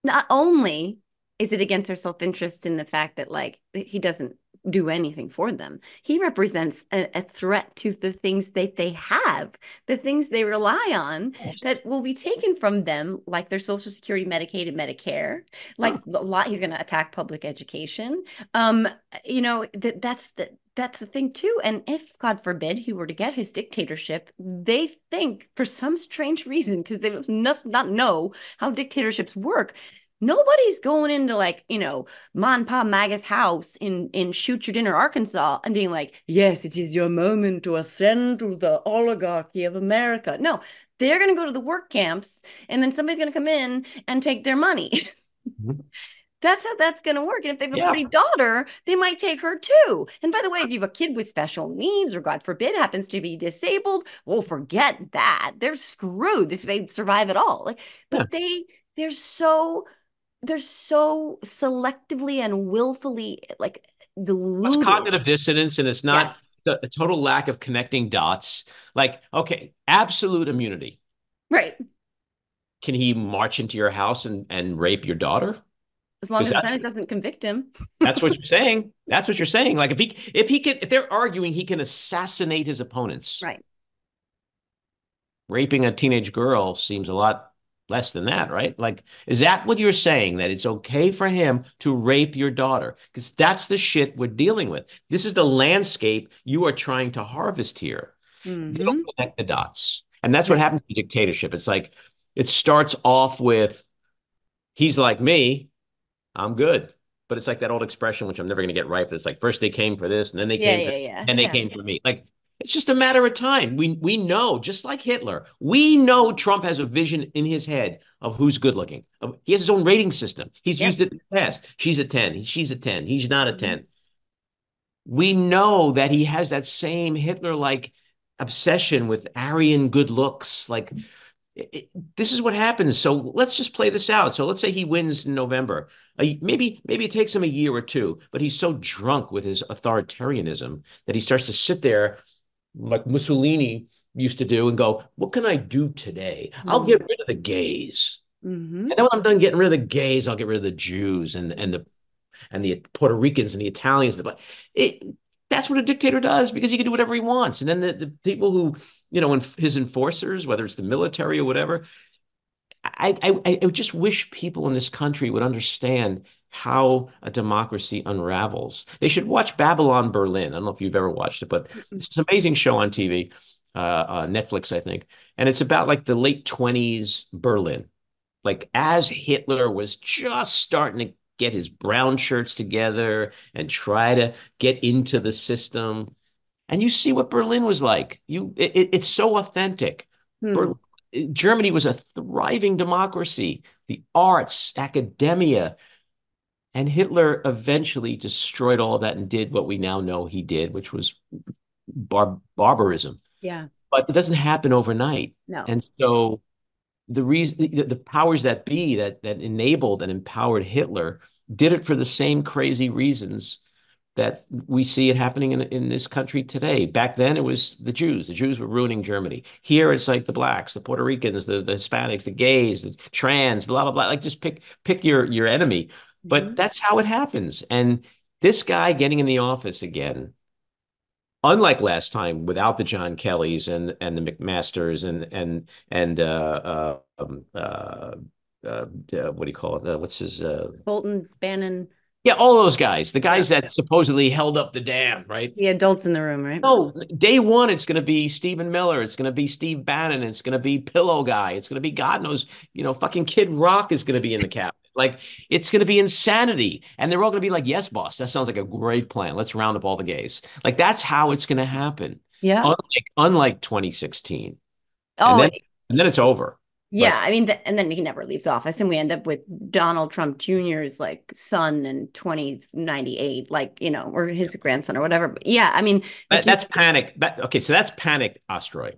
Not only is it against their self-interest in the fact that like he doesn't do anything for them, he represents a, a threat to the things that they have, the things they rely on that will be taken from them, like their Social Security, Medicaid, and Medicare. Like a lot, he's going to attack public education. Um, you know that that's the that's the thing too. And if God forbid he were to get his dictatorship, they think for some strange reason because they must not know how dictatorships work. Nobody's going into like you know Mon Pa Magus house in in Shoot Your Dinner, Arkansas, and being like, "Yes, it is your moment to ascend to the oligarchy of America." No, they're going to go to the work camps, and then somebody's going to come in and take their money. Mhm. That's how that's going to work. And if they have a Yeah. pretty daughter, they might take her too. And by the way, if you have a kid with special needs or God forbid happens to be disabled, well, forget that. They're screwed if they survive at all. Like, but Yeah. they they're so they're so selectively and willfully like deluded. It's cognitive dissonance, and it's not Yes. a, a total lack of connecting dots. Like, okay, absolute immunity. Right. Can he march into your house and, and rape your daughter? As long as the Senate doesn't convict him. That's what you're saying. That's what you're saying. Like if he if he can if they're arguing he can assassinate his opponents. Right. Raping a teenage girl seems a lot less than that, right? Like is that what you're saying that it's okay for him to rape your daughter? Cuz that's the shit we're dealing with. This is the landscape you are trying to harvest here. They Mhm. don't connect the dots. And that's what happens to dictatorship. It's like it starts off with he's like me, I'm good. But it's like that old expression, which I'm never going to get right. But it's like first they came for this, and then they Yeah, came, for, yeah, yeah. and they yeah. came for me. Like it's just a matter of time. We we know, just like Hitler, we know Trump has a vision in his head of who's good looking. He has his own rating system. He's Yep. used it in the past. She's a 10. She's a 10. He's not a Mhm. 10. We know that he has that same Hitler-like obsession with Aryan good looks. Like it- it- this is what happens. So let's just play this out. So let's say he wins in November. Uh, maybe maybe it takes him a year or two, but he's so drunk with his authoritarianism that he starts to sit there like Mussolini used to do and go, "What can I do today? I'll Mhm. get rid of the gays." Mhm. And then when I'm done getting rid of the gays, I'll get rid of the Jews and and the and the Puerto Ricans and the Italians. The, it, that's what a dictator does because he can do whatever he wants. And then the, the people who, you know, and his enforcers, whether it's the military or whatever, I, I I just wish people in this country would understand how a democracy unravels. They should watch Babylon Berlin. I don't know if you've ever watched it, but it's an amazing show on TV, uh, uh, Netflix, I think, and it's about like the late 20s Berlin like as Hitler was just starting to get his brown shirts together and try to get into the system. And you see what Berlin was like. You, it, it's so authentic. Hmm. Ber- Germany was a thriving democracy, the arts, academia. And Hitler eventually destroyed all that and did what we now know he did, which was bar- barbarism. Yeah. But it doesn't happen overnight. No. And so the reason the, the powers that be that that enabled and empowered Hitler did it for the same crazy reasons that we see it happening in, in this country today. Back then, it was the Jews. The Jews were ruining Germany. Here, it's like the blacks, the Puerto Ricans, the, the Hispanics, the gays, the trans, blah blah blah. Like just pick pick your your enemy. But mm-hmm. that's how it happens. And this guy getting in the office again, unlike last time, without the John Kellys and and the McMasters and and and uh, uh, um, uh, uh, what do you call it? Uh, what's his uh, Bolton Bannon? Yeah, all those guys, the guys that supposedly held up the dam, right? The adults in the room, right? No, day one, it's going to be Stephen Miller. It's going to be Steve Bannon. It's going to be Pillow Guy. It's going to be God knows, you know, fucking Kid Rock is going to be in the cabinet. Like, it's going to be insanity. And they're all going to be like, yes, boss, that sounds like a great plan. Let's round up all the gays. Like, that's how it's going to happen. Yeah. Unlike, unlike 2016. Oh, and then, and then it's over. Yeah, I mean, the, and then he never leaves office, and we end up with Donald Trump Jr.'s like son in 2098, like you know, or his grandson or whatever. But yeah, I mean, that, that's panic. That, okay, so that's panic Ostroy.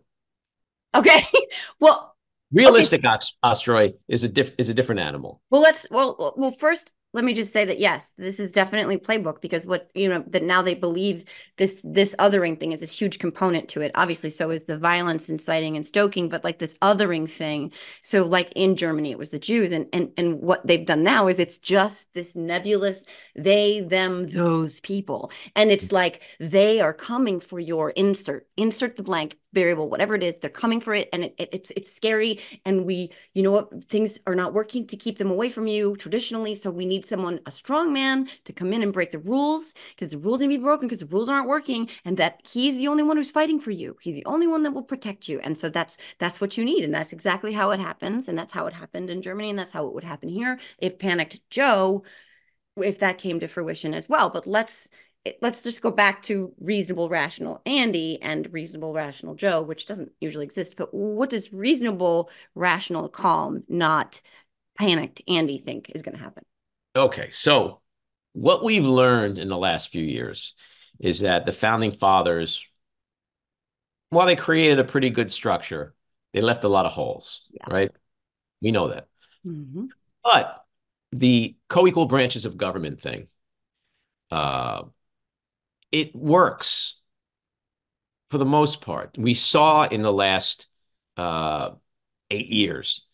Okay, well, realistic okay. Ostroy is a diff- is a different animal. Well, let's well well first let me just say that yes this is definitely playbook because what you know that now they believe this this othering thing is this huge component to it obviously so is the violence inciting and stoking but like this othering thing so like in germany it was the jews and and and what they've done now is it's just this nebulous they them those people and it's mm-hmm. like they are coming for your insert insert the blank variable whatever it is they're coming for it and it, it, it's it's scary and we you know what things are not working to keep them away from you traditionally so we need someone a strong man to come in and break the rules because the rules need to be broken because the rules aren't working and that he's the only one who's fighting for you. He's the only one that will protect you and so that's that's what you need and that's exactly how it happens and that's how it happened in germany and that's how it would happen here if panicked joe if that came to fruition as well. But let's let's just go back to reasonable rational andy and reasonable rational joe which doesn't usually exist but what does reasonable rational calm not panicked andy think is going to happen okay so what we've learned in the last few years is that the founding fathers while they created a pretty good structure they left a lot of holes yeah. right we know that mm-hmm. but the co-equal branches of government thing uh, it works for the most part. We saw in the last uh, eight years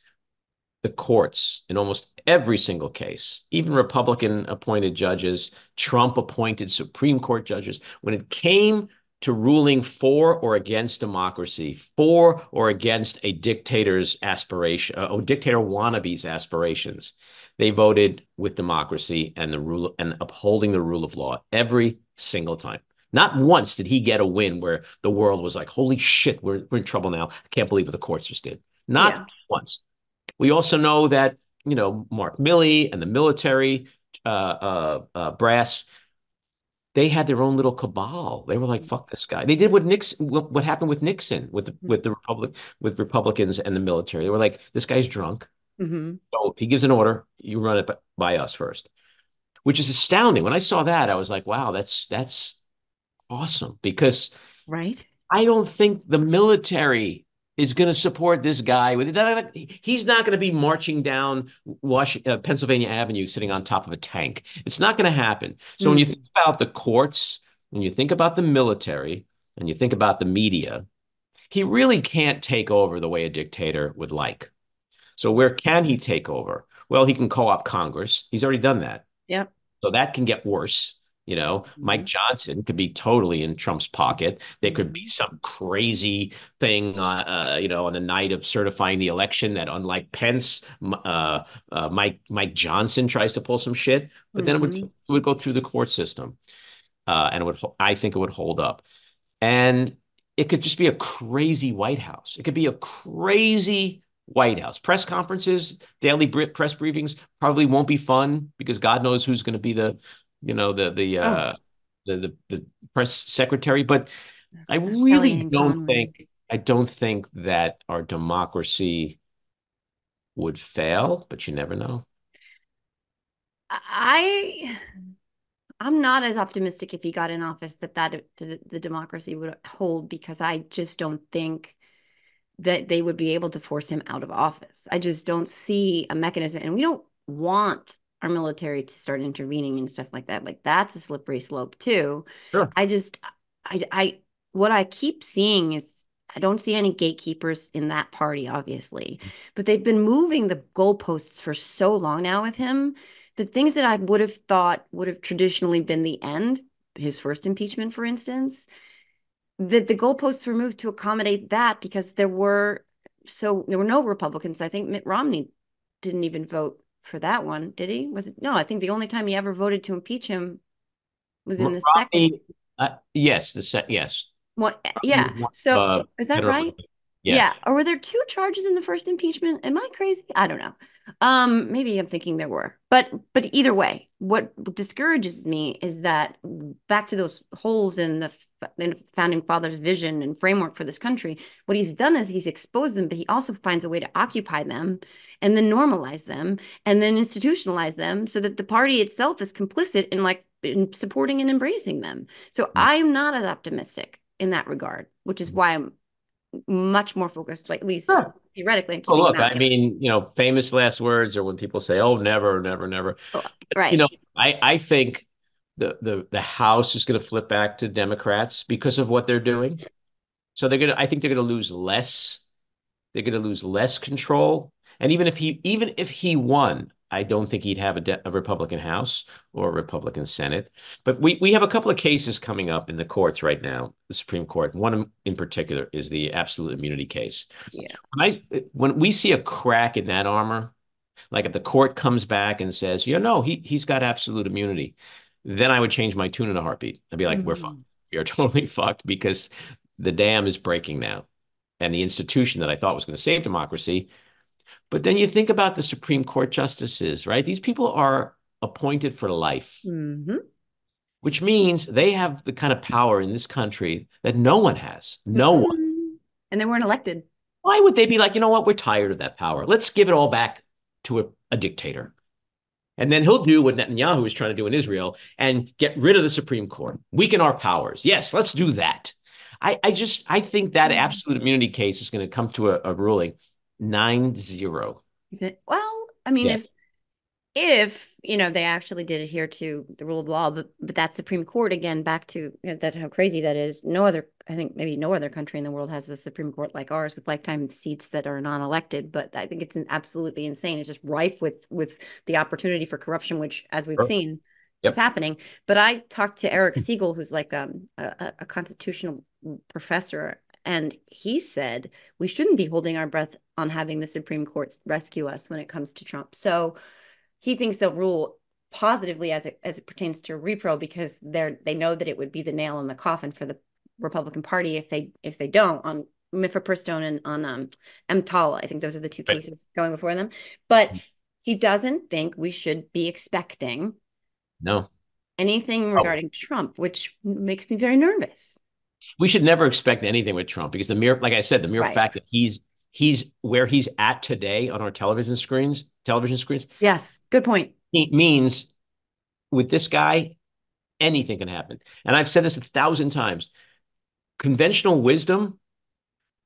the courts in almost every single case, even Republican appointed judges, Trump appointed Supreme Court judges, when it came to ruling for or against democracy, for or against a dictator's aspiration, uh, a dictator wannabe's aspirations, they voted with democracy and the rule and upholding the rule of law every single time. Not once did he get a win where the world was like, holy shit, we're, we're in trouble now. I can't believe what the courts just did. Not yeah. once. We also know that, you know, Mark Milley and the military uh, uh, uh, brass, they had their own little cabal. They were like, fuck this guy. They did what Nixon, what, happened with Nixon, with the, with the Republic, with Republicans and the military. They were like, this guy's drunk. Mm-hmm. So if he gives an order, you run it by us first which is astounding. When I saw that, I was like, wow, that's that's awesome because right. I don't think the military is going to support this guy with he's not going to be marching down Washington, uh, Pennsylvania Avenue sitting on top of a tank. It's not going to happen. So mm-hmm. when you mm-hmm. think about the courts, when you think about the military, and you think about the media, he really can't take over the way a dictator would like. So where can he take over? Well, he can co-opt Congress. He's already done that. Yep. So that can get worse. You know, Mike mm-hmm. Johnson could be totally in Trump's pocket. There could be mm-hmm. some crazy thing, uh, uh, you know, on the night of certifying the election that, unlike Pence, uh, uh, Mike Mike Johnson tries to pull some shit, but mm-hmm. then it would mm-hmm. it would go through the court system, uh, and it would I think it would hold up, and it could just be a crazy White House. It could be a crazy White House. Press conferences, daily press briefings probably won't be fun because God knows who's going to be the, you know, the the oh. uh, the, the, the press secretary. But I really don't think I don't think that our democracy would fail. But you never know. I I'm not as optimistic if he got in office that that the, the democracy would hold because I just don't think that they would be able to force him out of office. I just don't see a mechanism. And we don't want our military to start intervening and stuff like that. Like that's a slippery slope too. Sure. I just I I what I keep seeing is I don't see any gatekeepers in that party, obviously, Mm. but they've been moving the goalposts for so long now with him. The things that I would have thought would have traditionally been the end, his first impeachment, for instance, that the goalposts were moved to accommodate that because there were so there were no Republicans. I think Mitt Romney didn't even vote for that one, did he? Was it no? I think the only time he ever voted to impeach him was in the second uh, yes, the se yes. one. Yeah. So Uh, is that right? Yeah. Yeah. Or were there two charges in the first impeachment? Am I crazy? I don't know. Um, maybe I'm thinking there were. But but either way, what discourages me is that back to those holes in the f- in the founding fathers' vision and framework for this country, what he's done is he's exposed them, but he also finds a way to occupy them and then normalize them and then institutionalize them so that the party itself is complicit in like in supporting and embracing them. So mm. I'm not as optimistic in that regard, which is mm. why I'm much more focused, at least Sure. theoretically. on Well, look. I mean, you know, famous last words are when people say, "Oh, never, never, never." Oh, right. You know, I I think the the the House is going to flip back to Democrats because of what they're doing. So they're gonna. I think they're going to lose less. They're going to lose less control. And even if he even if he won, I don't think he'd have a, de- a Republican House or a Republican Senate. But we we have a couple of cases coming up in the courts right now, the Supreme Court. One in particular is the absolute immunity case. Yeah. When I when we see a crack in that armor, like if the court comes back and says, "Yeah, no, he he's got absolute immunity," then I would change my tune in a heartbeat. I'd be like, "We're Mhm. fucked. We are totally fucked because the dam is breaking now, and the institution that I thought was going to save democracy." But then you think about the Supreme Court justices, right? These people are appointed for life, Mhm. which means they have the kind of power in this country that no one has. No one. Mhm. And they weren't elected. Why would they be like, you know what? We're tired of that power. Let's give it all back to a, a dictator. And then he'll do what Netanyahu is trying to do in Israel and get rid of the Supreme Court, weaken our powers. Yes, let's do that. I, I just I think that mm-hmm. absolute immunity case is going to come to a, a ruling 9-0. Well, I mean, Yeah. if if you know they actually did adhere to the rule of law, but but that Supreme Court again, back to you know, that how crazy that is. No other, I think maybe no other country in the world has a Supreme Court like ours with lifetime seats that are non-elected. But I think it's an absolutely insane. It's just rife with with the opportunity for corruption, which, as we've Sure. seen, Yep. is happening. But I talked to Eric Segall, who's like um, a, a constitutional professor, and he said we shouldn't be holding our breath on having the Supreme Court rescue us when it comes to Trump. So he thinks they'll rule positively as it as it pertains to repro because they're they know that it would be the nail in the coffin for the Republican Party if they if they don't on Mifepristone and on um EMTALA. I think those are the two Right. cases going before them. But he doesn't think we should be expecting No, anything regarding Trump, which makes me very nervous. we should never expect anything with Trump because the mere, like I said, the mere Right. fact that he's he's where he's at today on our television screens, television screens, Yes, good point. it means with this guy, anything can happen. And I've said this a thousand times. Conventional wisdom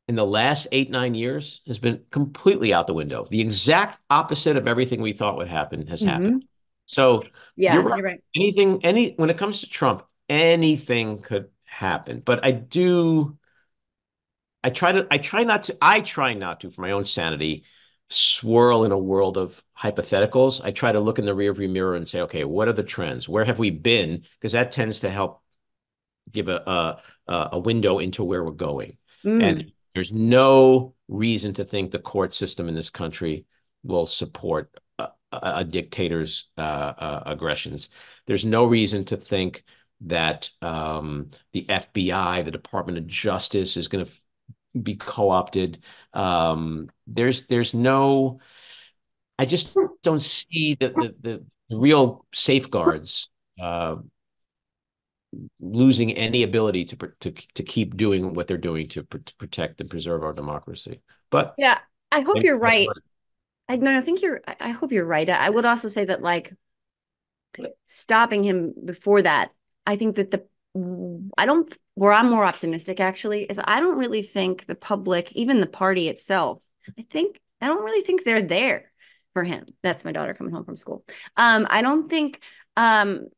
in the last eight, nine years has been completely out the window. The exact opposite of everything we thought would happen has mm-hmm. happened. So Yeah, You're you're right. right. anything, any when it comes to Trump, anything could happen. But I do I try to I try not to I try not to for my own sanity swirl in a world of hypotheticals. I try to look in the rearview mirror and say, okay, what are the trends? Where have we been? Because that tends to help give a a, a window into where we're going. Mm. And there's no reason to think the court system in this country will support a, a, dictator's uh, uh, aggressions. There's no reason to think that um, the FBI, the Department of Justice, is going to be co-opted. Um, there's there's no. I just don't see the the, the, the real safeguards. Uh, losing any ability to to to keep doing what they're doing to, pr to protect and preserve our democracy. But Yeah, I hope you're right. I no, I think you're. I hope you're right. I would also say that like stopping him before that. I think that the I don't. Where I'm more optimistic actually is I don't really think the public, even the party itself. I think I don't really think they're there for him. That's my daughter coming home from school. Um, I don't think, um,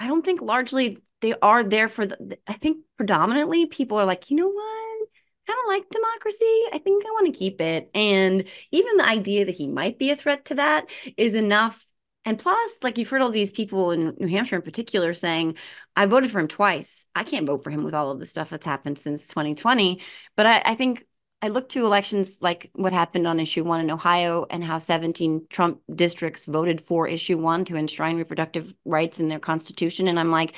I don't think largely they are there for the, I think predominantly people are like, you know what? Kind of like democracy. I think I want to keep it. And even the idea that he might be a threat to that is enough and plus, like you've heard all these people in New Hampshire in particular saying, I voted for him twice. I can't vote for him with all of the stuff that's happened since 2020. But I, I think I look to elections like what happened on issue one in Ohio and how 17 Trump districts voted for issue one to enshrine reproductive rights in their constitution. And I'm like,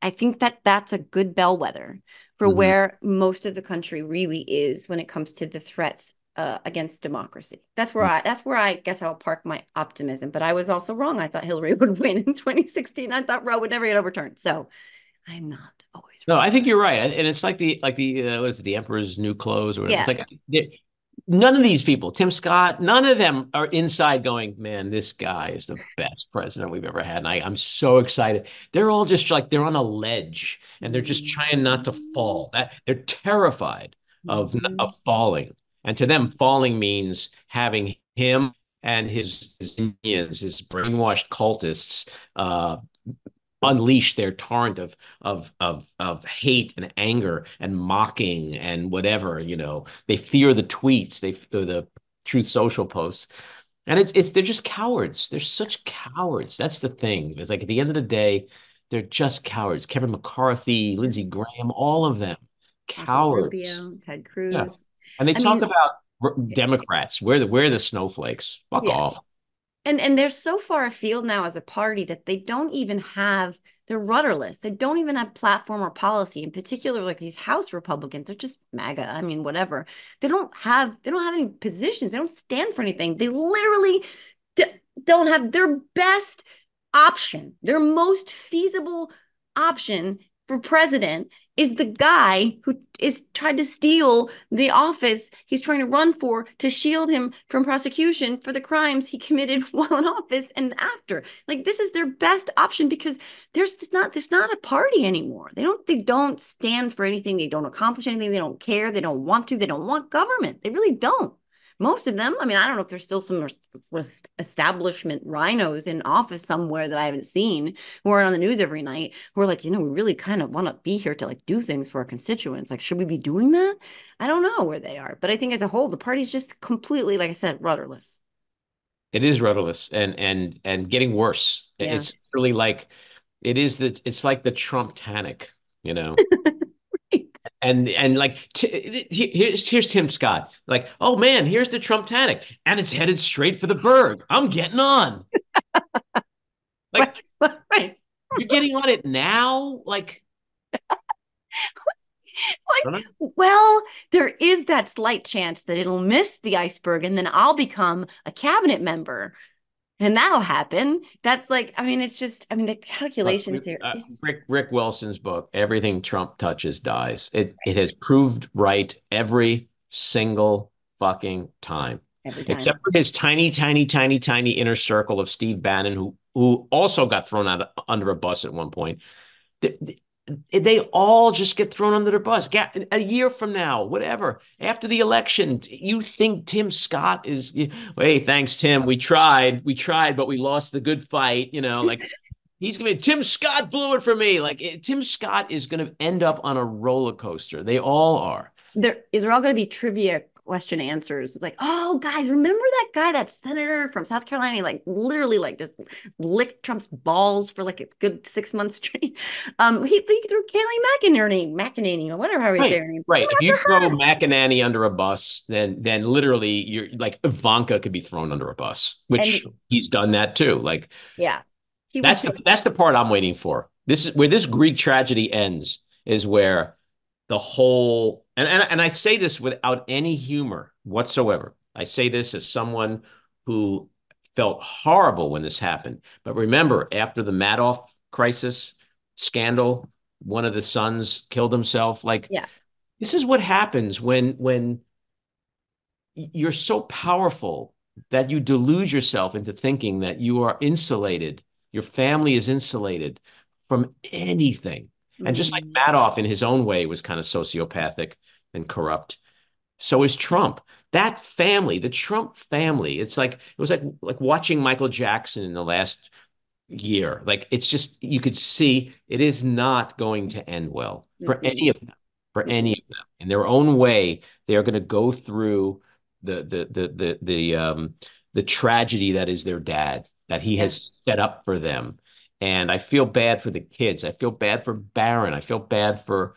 I think that that's a good bellwether for mm-hmm. where most of the country really is when it comes to the threats uh, against democracy. That's where mm-hmm. I that's where I guess I'll park my optimism. But I was also wrong. I thought Hillary would win in 2016. I thought Roe would never get overturned. So I'm not always. No, I think you're right, and it's like the like the uh, was it the Emperor's New Clothes or whatever. Yeah. It's like none of these people, Tim Scott, none of them are inside going, man, this guy is the best president we've ever had. And I, I'm so excited. They're all just like they're on a ledge and they're just trying not to fall. That they're terrified of, mm-hmm. of falling. And to them, falling means having him and his, his minions, his brainwashed cultists, uh, unleash their torrent of of of of hate and anger and mocking and whatever you know. They fear the tweets they fear the truth social posts. And it's it's they're just cowards. They're such cowards. That's the thing. It's like at the end of the day they're just cowards. Kevin mccarthy lindsey graham all of them. Cowards Rubio, ted cruz yeah. And they I talk mean, about democrats we're the we're the snowflakes fuck yeah. off. And and they're so far afield now as a party that they don't even have they're rudderless. They don't even have platform or policy in particular like these house republicans they're just maga i mean whatever. They don't have they don't have any positions. They don't stand for anything. They literally d- don't have their best option their most feasible option for president is the guy who is tried to steal the office he's trying to run for to shield him from prosecution for the crimes he committed while in office and after. Like this is their best option because there's not there's not a party anymore. They don't they don't stand for anything. They don't accomplish anything. They don't care. They don't want to. They don't want government. They really don't most of them i mean i don't know if there's still some establishment RINOs in office somewhere that i haven't seen. Who are on the news every night. Who are like you know we really kind of want to be here to like do things for our constituents. Like should we be doing that? I don't know where they are. But i think as a whole the party's just completely like i said rudderless. It is rudderless and and and getting worse. Yeah. it's really like it is the it's like the trump tanic you know and and like t- here's here's Tim Scott. Like, oh man, here's the Trump Titanic, and it's headed straight for the berg. I'm getting on. like, right. you're getting on it now, like. like, well, there is that slight chance that it'll miss the iceberg, and then I'll become a cabinet member and that'll happen. That's like, I mean, it's just, I mean, the calculations here. Uh, Rick Rick Wilson's book, "Everything Trump Touches Dies." It it has proved right every single fucking time. time. Except for his tiny, tiny, tiny, tiny inner circle of Steve Bannon, who who also got thrown out under a bus at one point. The, they all just get thrown under the bus. A year from now, whatever, after the election, you think Tim Scott is, hey, thanks, Tim. We tried, we tried, but we lost the good fight. You know, like he's gonna be Tim Scott blew it for me. Like Tim Scott is gonna end up on a roller coaster. They all are. They're they're all gonna be trivia question answers like oh guys remember that guy that senator from south carolina? He, like literally like just licked trump's balls for like a good six months straight. Um he, he threw kayleigh mcenany mcenany or whatever how right, say her name right. if you throw her. mcenany under a bus then then literally you're like ivanka could be thrown under a bus which and, he's done that too like yeah that's the, that's the part i'm waiting for. This is where this greek tragedy ends is where the whole and, and and I say this without any humor whatsoever. I say this as someone who felt horrible when this happened. But remember, after the Madoff crisis scandal, one of the sons killed himself. Like, yeah. this is what happens when when you're so powerful that you delude yourself into thinking that you are insulated, your family is insulated from anything. And just like. Madoff in his own way was kind of sociopathic and corrupt, so is Trump. that family, the Trump family, it's like it was like like watching Michael Jackson in the last year. Like it's just you could see it is not going to end well for Mhm. any of them. For any of them, in their own way, they are going to go through the the the the the um the tragedy that is their dad that he has set up for them. And I feel bad for the kids. I feel bad for Barron. I feel bad for,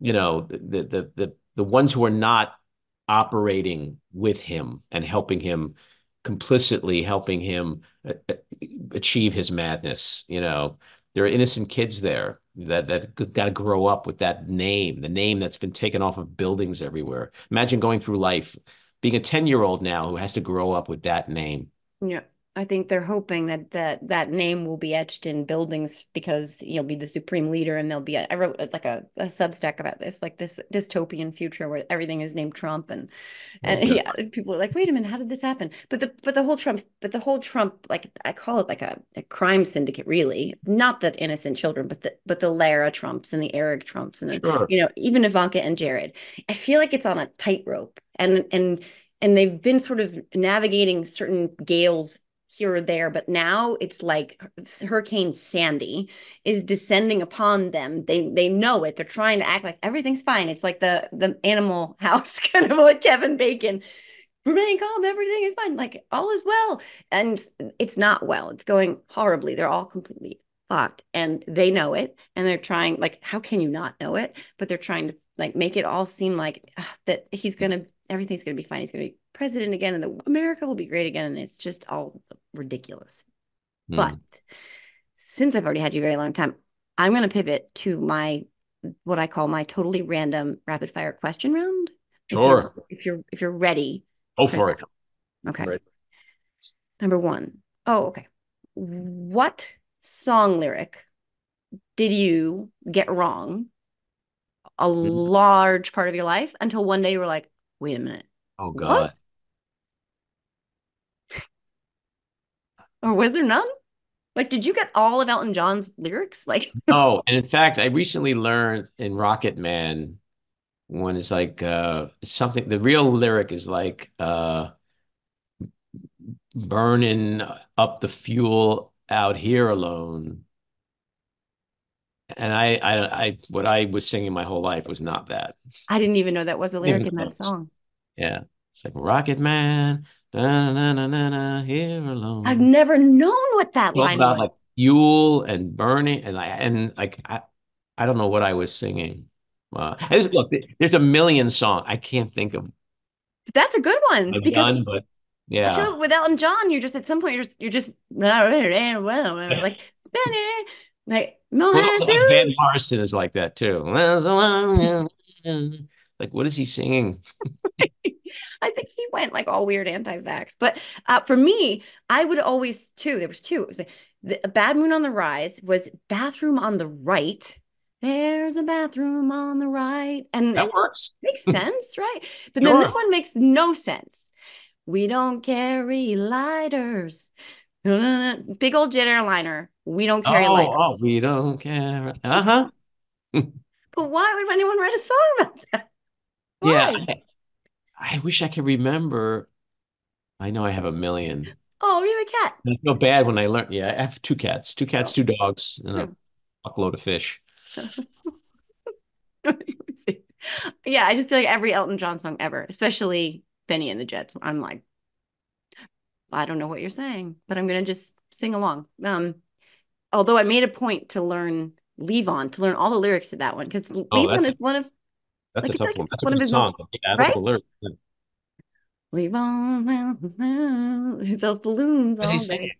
you know, the the the the ones who are not operating with him and helping him complicitly helping him uh, uh, achieve his madness. You know, there are innocent kids there that that got to grow up with that name, the name that's been taken off of buildings everywhere. Imagine going through life being a 10-year-old now who has to grow up with that name. Yeah. I think they're hoping that that that name will be etched in buildings because he'll be the supreme leader and there'll be a, I wrote uh, like a, a substack about this like this dystopian future where everything is named Trump and and Okay. yeah people are like wait a minute how did this happen but the but the whole Trump but the whole Trump like I call it like a, a crime syndicate really not that innocent children but the but the Lara Trumps and the Eric Trumps and the, Sure. you know even Ivanka and Jared I feel like it's on a tightrope and and and they've been sort of navigating certain gales here or there, but now it's like Hurricane Sandy is descending upon them. They they know it. They're trying to act like everything's fine. It's like the the Animal House, kind of like Kevin Bacon. Remain calm. Everything is fine. Like all is well, and it's not well. It's going horribly. They're all completely fucked, and they know it. And they're trying. Like, how can you not know it? But they're trying to like make it all seem like that he's gonna everything's gonna be fine. He's gonna be president again, and the America will be great again. And it's just all ridiculous. Hmm. But since I've already had you a very long time, I'm going to pivot to my what I call my totally random rapid fire question round. If you're- Sure. If you're if you're ready. Go for it. Okay. Right. Number one. Oh, okay. What song lyric did you get wrong a large part of your life until one day you were like, wait a minute. Oh God. Or was there none? Like, did you get all of Elton John's lyrics? Like, Oh, and in fact, I recently learned in Rocket Man when it's like uh something the real lyric is like uh burning up the fuel out here alone. And I I I what I was singing my whole life was not that. I didn't even know that was a lyric in that song. Yeah. It's like Rocket Man, da, na, na, na, na, here alone. I've never known what that line about was. like fuel and burning and I and like I I don't know what I was singing. Uh, there's- look, there's a million songs I can't think of that's a good one I've because done, but yeah, feel with Elton John, you're just at some point you're just you're just well like Like Well, Van Morrison is like that too. Like, what is he singing? I think he went like all weird anti-vax. But uh, for me, I would always too. There was two. It was like the a Bad Moon on the Rise was bathroom on the right. There's a bathroom on the right, and That works. makes sense, right? But then this one makes no sense. We don't carry lighters. Big old jet airliner. We don't carry Oh, lighters. oh, we don't care. Uh-huh. But why would anyone write a song about that? Yeah. I, I wish I could remember. I know I have a million. Oh, you have a cat. I feel bad when I learn. Yeah, I have two cats, two cats, Oh. two dogs, and a fuckload of fish. yeah, I just feel like every Elton John song ever, especially Benny and the Jets, I'm like, I don't know what you're saying, but I'm gonna just sing along. Um, although I made a point to learn Levon, to learn all the lyrics to that one, because Levon Oh, a- is one of That's Like, a tough like one. it's That's a one of good his most- song. Yeah, I don't the lyrics. Levon. It sells balloons What is all day.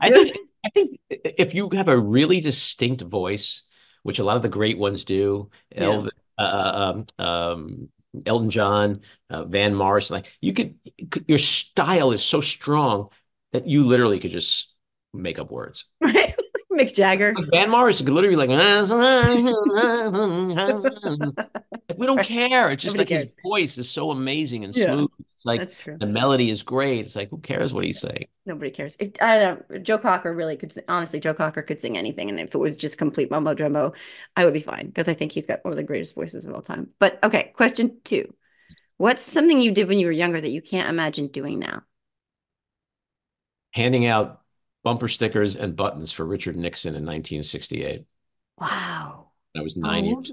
I think I think if you have a really distinct voice, which a lot of the great ones do, Yeah. Elvis, uh, um, um, Elton John, uh, Van Morrison, like you could, your style is so strong that you literally could just make up words. Right? Mick Jagger. Like Van Morrison could literally be like, ah, ah, ah, we don't Right. care. It's just Nobody like his voice is so amazing and Yeah. smooth. It's like the melody is great. It's like, who cares what he's saying? Nobody cares. If I don't, Joe Cocker really could. Honestly, Joe Cocker could sing anything, and if it was just complete mumbo jumbo, I would be fine because I think he's got one of the greatest voices of all time. But okay, question two: What's something you did when you were younger that you can't imagine doing now? Handing out bumper stickers and buttons for Richard Nixon in 1968. Wow. I was nine Oh, years.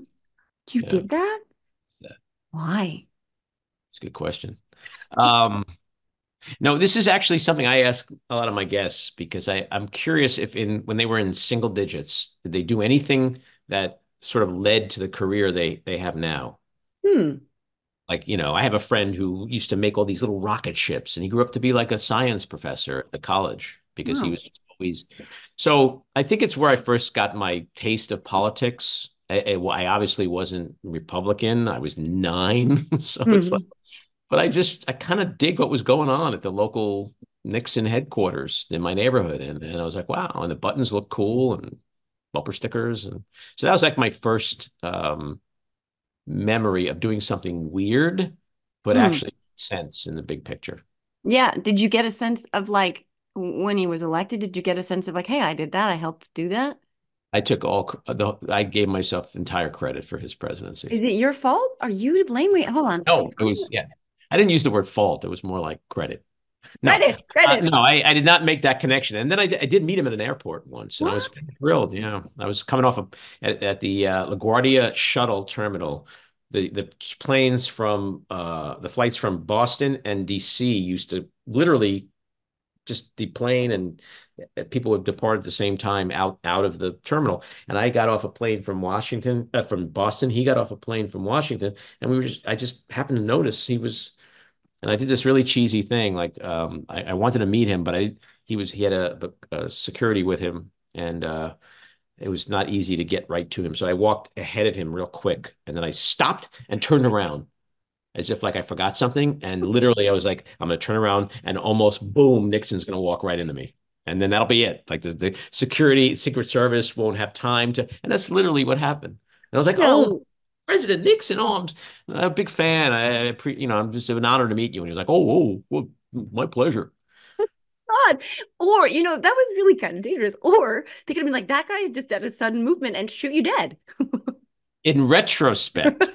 You Yeah. did that? Yeah. Why? It's a good question. Um, no, this is actually something I ask a lot of my guests because I, I'm curious if in when they were in single digits, did they do anything that sort of led to the career they they have now? Hmm. Like, you know, I have a friend who used to make all these little rocket ships and he grew up to be like a science professor at the college because he was always. So I think it's where I first got my taste of politics. I, I obviously wasn't Republican. I was nine. So it's Mhm. like, but I just, I kind of dig what was going on at the local Nixon headquarters in my neighborhood. And, and I was like, wow. And the buttons look cool and bumper stickers. And so that was like my first um, memory of doing something weird, but Hmm. actually sense in the big picture. Yeah. Did you get a sense of like when he was elected? Did you get a sense of like, hey, I did that. I helped do that. I took all the, I gave myself the entire credit for his presidency. Is it your fault? Are you to blame? Wait, hold on. No, it was, yeah. I didn't use the word fault. It was more like credit. No, Credit, Uh, credit. no, I, I did not make that connection. And then I did meet him at an airport once, and I was thrilled. Yeah, I was coming off of, at, at the uh, LaGuardia shuttle terminal. The the planes from uh, the flights from Boston and DC used to literally just the plane and uh, people would depart at the same time out out of the terminal. And I got off a plane from Washington, uh, from Boston. He got off a plane from Washington, and we were just I just happened to notice he was and I did this really cheesy thing. Like, um, I, I wanted to meet him, but I he was he had a, a security with him, and uh, it was not easy to get right to him. So I walked ahead of him real quick, and then I stopped and turned around, as if like I forgot something. And literally, I was like, I'm gonna turn around, and almost boom, Nixon's gonna walk right into me. And then that'll be it. Like the, the security, Secret Service won't have time to, and that's literally what happened. And I was like, No. oh, President Nixon. Oh, I'm a big fan. I, I pre, you know, I'm just an honor to meet you. And he was like, oh, oh, well, my pleasure. God. Or, you know, that was really kind of dangerous. Or they could have been like, that guy just did a sudden movement and shoot you dead. In retrospect,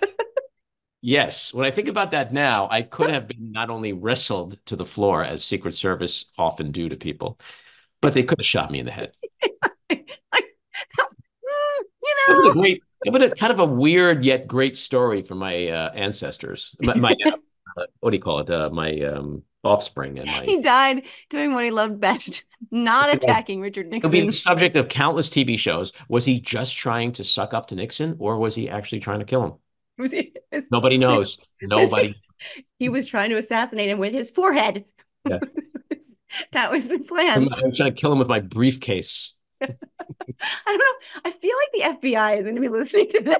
yes, when I think about that now, I could have been not only wrestled to the floor as Secret Service often do to people, but they could have shot me in the head. like, that was, mm, you It was know, great, it was a kind of a weird yet great story for my uh, ancestors. My, my uh, what do you call it? Uh, my um, offspring and my. he died doing what he loved best, not attacking Richard Nixon. It'll be the subject of countless TV shows. Was he just trying to suck up to Nixon, or was he actually trying to kill him? Was he, was- Nobody knows. Nobody. he was trying to assassinate him with his forehead. Yeah. that was the I'm, plan. I'm trying to kill him with my briefcase. I don't know. I feel like the FBI is going to be listening to this.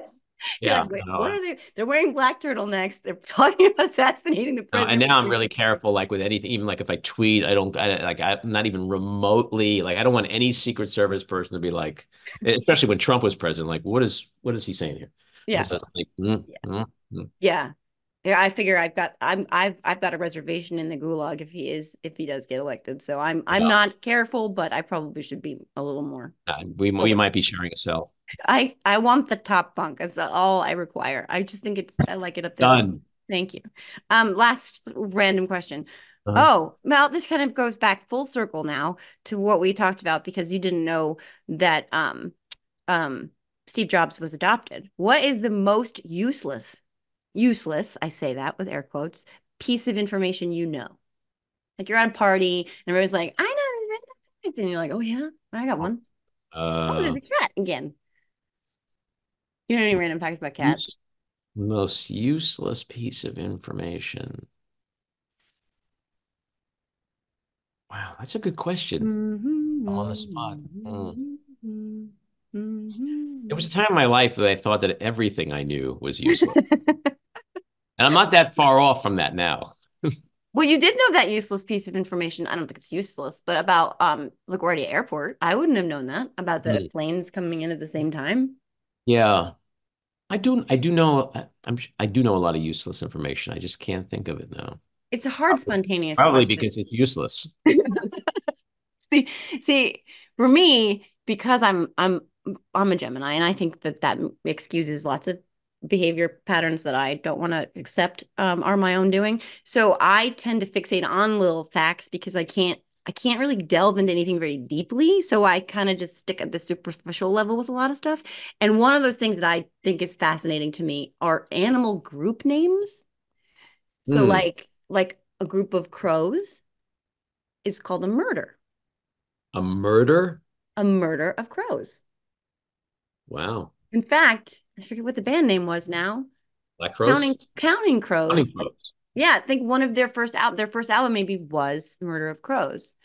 Yeah. like, no, what are they? They're wearing black turtlenecks. They're talking about assassinating the no, president. and now I'm really careful. Like with anything, even like if I tweet, I don't. I, like I'm not even remotely. Like I don't want any Secret Service person to be like, especially when Trump was president. Like, what is what is he saying here? Yeah. And so it's like, mm, Yeah. mm. Yeah. Yeah, I figure I've got I'm I've I've got a reservation in the gulag if he is if he does get elected. So I'm I'm not careful, but I probably should be a little more. Uh, we we might be sharing a cell. I I want the top bunk. That's all I require. I just think it's I like it up there. Done. Thank you. Um, last random question. Uh-huh. Oh, well, this kind of goes back full circle now to what we talked about because you didn't know that um um Steve Jobs was adopted. What is the most useless, useless, I say that with air quotes, piece of information you know? Like you're at a party and everybody's like, I know, and you're like, oh yeah, I got one. Oh, Uh, there's a cat again. You know any random facts about cats? most useless piece of information. Wow, that's a good question. i'm on the spot. Mm-hmm. There was a time in my life that I thought that everything I knew was useless. And I'm not that far off from that now. Well, you did know that useless piece of information. I don't think it's useless, but about um LaGuardia Airport. I wouldn't have known that about the Mm. planes coming in at the same time. Yeah. I do I do know I- I'm I do know a lot of useless information. I just can't think of it now. It's a hard spontaneous Probably question. because it's useless. see, see, for me, because I'm I'm I'm a Gemini, and I think that that excuses lots of behavior patterns that I don't want to accept um, are my own doing. So I tend to fixate on little facts because I can't I can't really delve into anything very deeply. So I kind of just stick at the superficial level with a lot of stuff. And one of those things that I think is fascinating to me are animal group names. So Hmm. like like a group of crows is called a murder. A murder? A murder of crows. Wow. In fact, I forget what the band name was now. Black Crowes? Counting Counting Crows. Counting Crows. Yeah, I think one of their first out their first album maybe was Murder of Crows.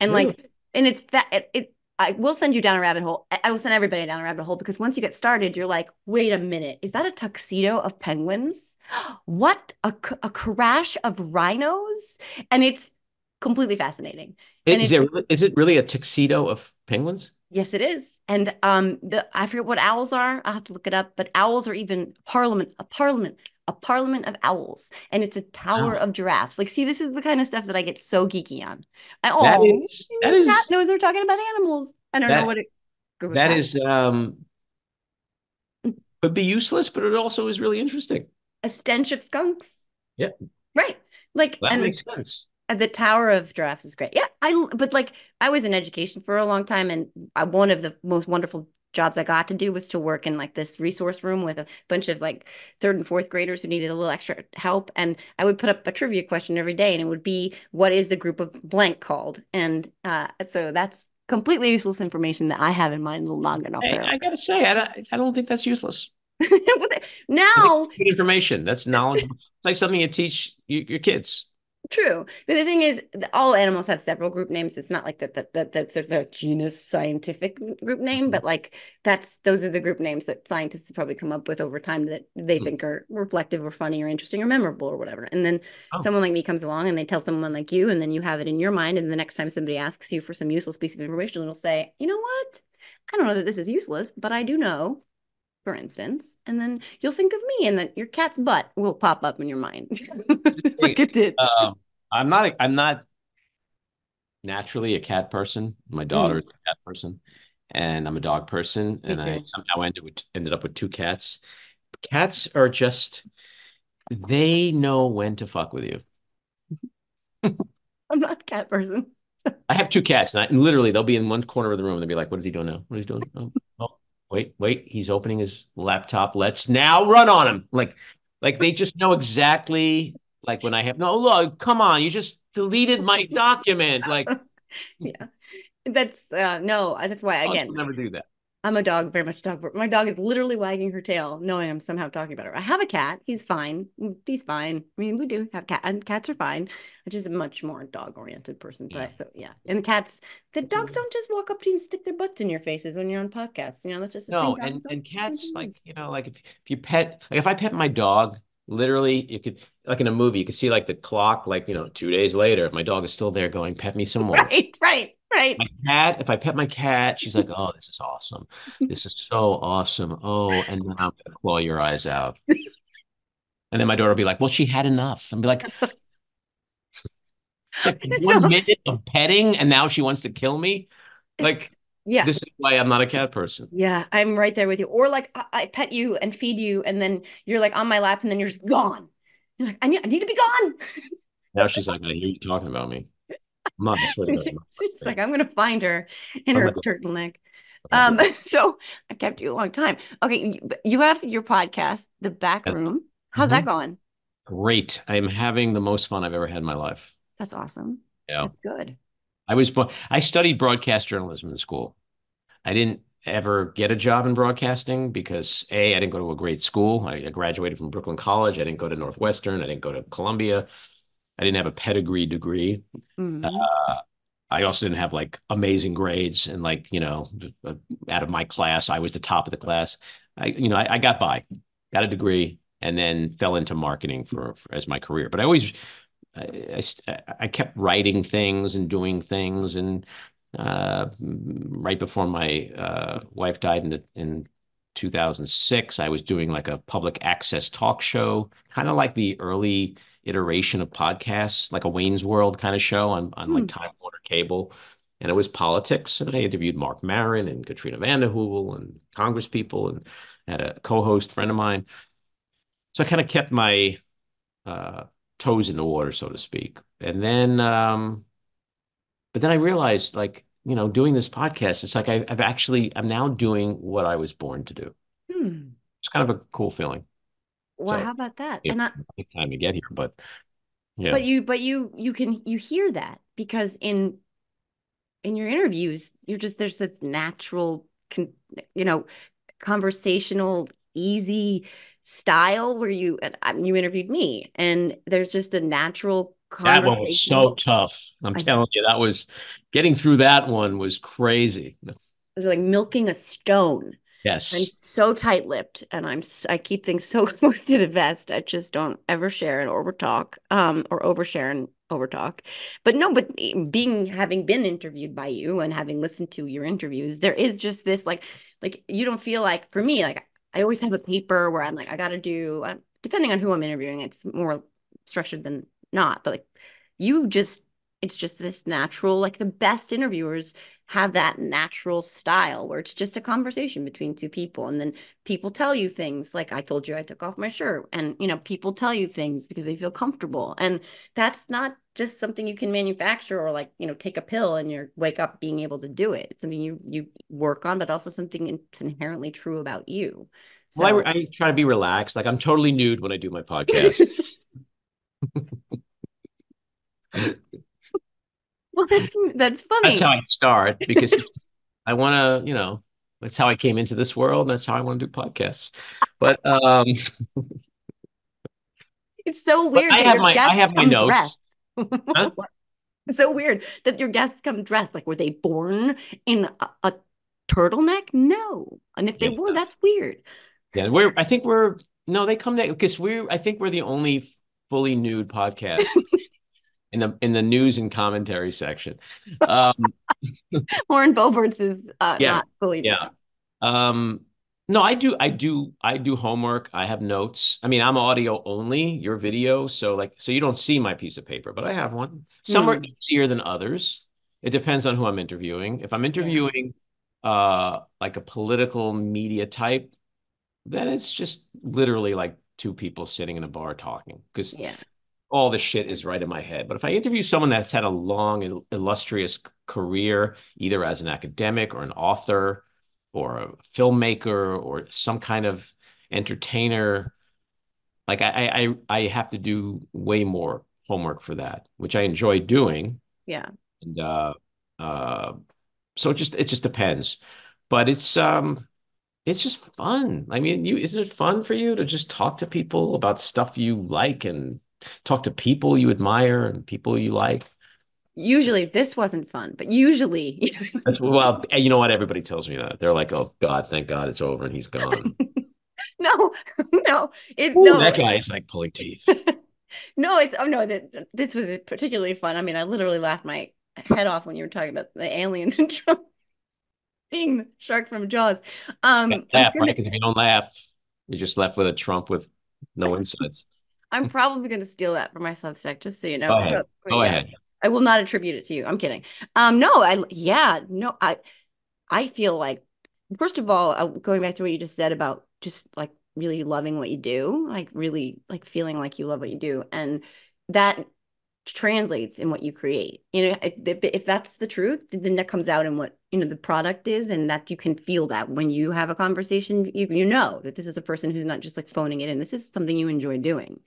And like and it's that it, it I will send you down a rabbit hole. I will send everybody down a rabbit hole because once you get started, you're like, wait a minute, is that a tuxedo of penguins? What a, a crash of rhinos? And it's completely fascinating. Is, it- there, is it really a tuxedo of penguins? Yes, it is. And um the I forget what owls are. I'll have to look it up, but owls are even parliament, a parliament, a parliament of owls. And it's a tower Wow. of giraffes. Like, see, this is the kind of stuff that I get so geeky on. I, That oh, is that is Cat knows they're talking about animals. I don't know what it that is um could be useless, but it also is really interesting. a stench of skunks. Yeah. Right. Like That and makes sense. And the Tower of Giraffes is great. Yeah, I but like I was in education for a long time, and I, one of the most wonderful jobs I got to do was to work in like this resource room with a bunch of like third and fourth graders who needed a little extra help. And I would put up a trivia question every day, and it would be, "What is the group of blank called?" And uh, so that's completely useless information that I have in mind long enough. Hey, I gotta say, I don't, I don't think that's useless. now information. That's knowledge. it's like something you teach you, your kids. True. But the thing is, all animals have several group names. It's not like that that, that that's sort of a genus scientific group name, but like that's those are the group names that scientists probably come up with over time that they Hmm. think are reflective or funny or interesting or memorable or whatever. And then Oh. someone like me comes along and they tell someone like you, and then you have it in your mind. And the next time somebody asks you for some useless piece of information, it'll say, you know what? I don't know that this is useless, but I do know, for instance. And then you'll think of me, and then your cat's butt will pop up in your mind. it's like it did. Um, I'm not. I'm not naturally a cat person. My daughter is a cat person, and I'm a dog person. Me and I somehow ended with ended up with two cats. Cats are just they know when to fuck with you. I'm not a cat person. I have two cats, and, I, and literally they'll be in one corner of the room. and They'll be like, "What is he doing now? What is he doing? Oh, oh, wait, wait, he's opening his laptop. Let's now run on him." Like, like they just know exactly. Like when I have no look, come on, you just deleted my document. Like, Yeah. That's uh no, that's why dogs again, will never do that. I'm a dog, very much a dog. My dog is literally wagging her tail, knowing I'm somehow talking about her. I have a cat. He's fine. Mm, he's fine. I mean, we do have cat and cats are fine. I'm just a much more dog oriented person. But Yeah. So yeah. And cats, the dogs don't just walk up to you and stick their butts in your faces when you're on podcasts. You know, that's just a No, and and cats like you know, like if if you pet, like if I pet my dog, literally, you could like in a movie, you could see like the clock, like you know, two days later, my dog is still there going, "Pet me some more." Right, right, right. My cat, if I pet my cat, she's like, "Oh, this is awesome. This is so awesome. Oh, and now I'm gonna claw your eyes out." And then my daughter will be like, "Well, she had enough." And be like, like one so- minute of petting, and now she wants to kill me. Like Yeah. this is why I'm not a cat person. Yeah, I'm right there with you. Or like I, I pet you and feed you, and then you're like on my lap, and then you're just gone. You're like, I need, I need to be gone. Now she's like, "I hear you talking about me." I'm. She's like, I'm gonna find her in her turtleneck. Um, so I kept you a long time. Okay, you, have your podcast, The Back Room. How's that Mhm. going? Great. I am having the most fun I've ever had in my life. That's awesome. Yeah. That's good. I was I studied broadcast journalism in school. I didn't ever get a job in broadcasting because A, I didn't go to a great school. I graduated from Brooklyn College. I didn't go to Northwestern. I didn't go to Columbia. I didn't have a pedigree degree. Mhm. Uh, I also didn't have like amazing grades and like, you know, uh, out of my class, I was the top of the class. I, you know, I, I got by, got a degree, and then fell into marketing for, for as my career. But I always, I, I, I kept writing things and doing things. And uh, right before my uh, wife died in the, in 2006, I was doing like a public access talk show, kind of like the early iteration of podcasts, like a Wayne's World kind of show on, on like Time Warner Cable. And it was politics. And I interviewed Marc Maron and Katrina vanden Heuvel and Congress people and had a co-host friend of mine. so I kind of kept my uh, toes in the water, so to speak. And then, um, but then I realized, like, you know, doing this podcast, it's like I, I've actually, I'm now doing what I was born to do. Hmm. It's kind of a cool feeling. Well, So how about that? And I, time to get here, but yeah, but you, but you, you can, you hear that because in, in your interviews, you're just, there's this natural, con, you know, conversational, easy style where you, and you interviewed me and there's just a natural that one was so tough. I'm I- telling you, that was getting through that one was crazy. like milking a stone. I'm so tight-lipped and I'm I keep things so close to the vest. I just don't ever share and overtalk um or overshare and overtalk. But no, but being having been interviewed by you and having listened to your interviews, there is just this like like you don't feel like for me like I always have a paper where I'm like I got to do uh, depending on who I'm interviewing, it's more structured than not, but like you just it's just this natural like the best interviewers have that natural style where it's just a conversation between two people and then people tell you things like i told you i took off my shirt and you know people tell you things because they feel comfortable and that's not just something you can manufacture or like you know take a pill and you wake up being able to do it it's something you you work on but also something that's inherently true about you so Well, I, I try to be relaxed. Like I'm totally nude when I do my podcast. well that's that's funny That's how I start because I want to, you know, that's how I came into this world. And that's how I want to do podcasts. But um, it's so weird I have my I have my notes. Huh? It's so weird that your guests come dressed like were they born in a, a turtleneck? No. And if they Yeah. were, that's weird. Yeah, we're I think we're no, they come because we're I think we're the only fully nude podcast in the in the news and commentary section. Um, Lauren Boebert's is uh, Yeah. not fully Yeah. Um, no, I do, I do, I do homework. I have notes. I mean, I'm audio only, your video. So like, so you don't see my piece of paper, but I have one. Some are Hmm. easier than others. It depends on who I'm interviewing. If I'm interviewing uh like a political media type, then it's just literally like two people sitting in a bar talking because Yeah. All the shit is right in my head. But if I interview someone that's had a long and illustrious career, either as an academic or an author or a filmmaker or some kind of entertainer, like I I I have to do way more homework for that, which I enjoy doing. Yeah. And uh uh so it just it just depends. But it's um it's just fun. I mean, you isn't it fun for you to just talk to people about stuff you like and talk to people you admire and people you like? Usually this wasn't fun, but usually well, you know what? Everybody tells me that. They're like, "Oh God, thank God it's over and he's gone." no, no, it Ooh, no, that guy is like pulling teeth. no, it's oh no, that this was particularly fun. I mean, I literally laughed my head off when you were talking about the aliens and Trump being the shark from Jaws. Um, Laugh, right? Because if you don't laugh, you're just left with a Trump with no insides. I'm probably going to steal that for my Substack, just so you know. Go ahead. Go yeah, ahead. I will not attribute it to you. I'm kidding. Um, no, I yeah, no, I I feel like first of all, uh, going back to what you just said about just like really loving what you do, like really like feeling like you love what you do, and that translates in what you create. You know, if, if that's the truth, then that comes out in what you know the product is, and that you can feel that when you have a conversation, you you know that this is a person who's not just like phoning it in. This is something you enjoy doing,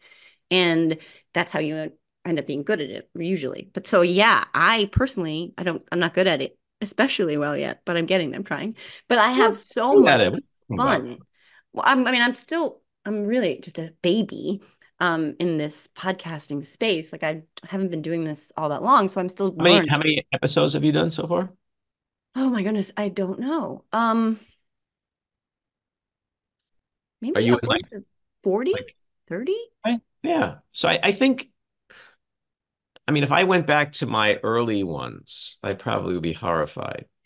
and that's how you end up being good at it usually. But so yeah, I personally, I don't, I'm not good at it especially well yet, but I'm getting them trying. But I have so much it. What are you talking about? fun. Well, I'm, I mean, I'm still, I'm really just a baby um in this podcasting space. Like I haven't been doing this all that long, so I'm still How many learning. how many episodes have you done so far? Oh my goodness, I don't know. Um maybe Are you in, like- upwards of 40, like- 30? Yeah. So I, I think, I mean, if I went back to my early ones, I probably would be horrified.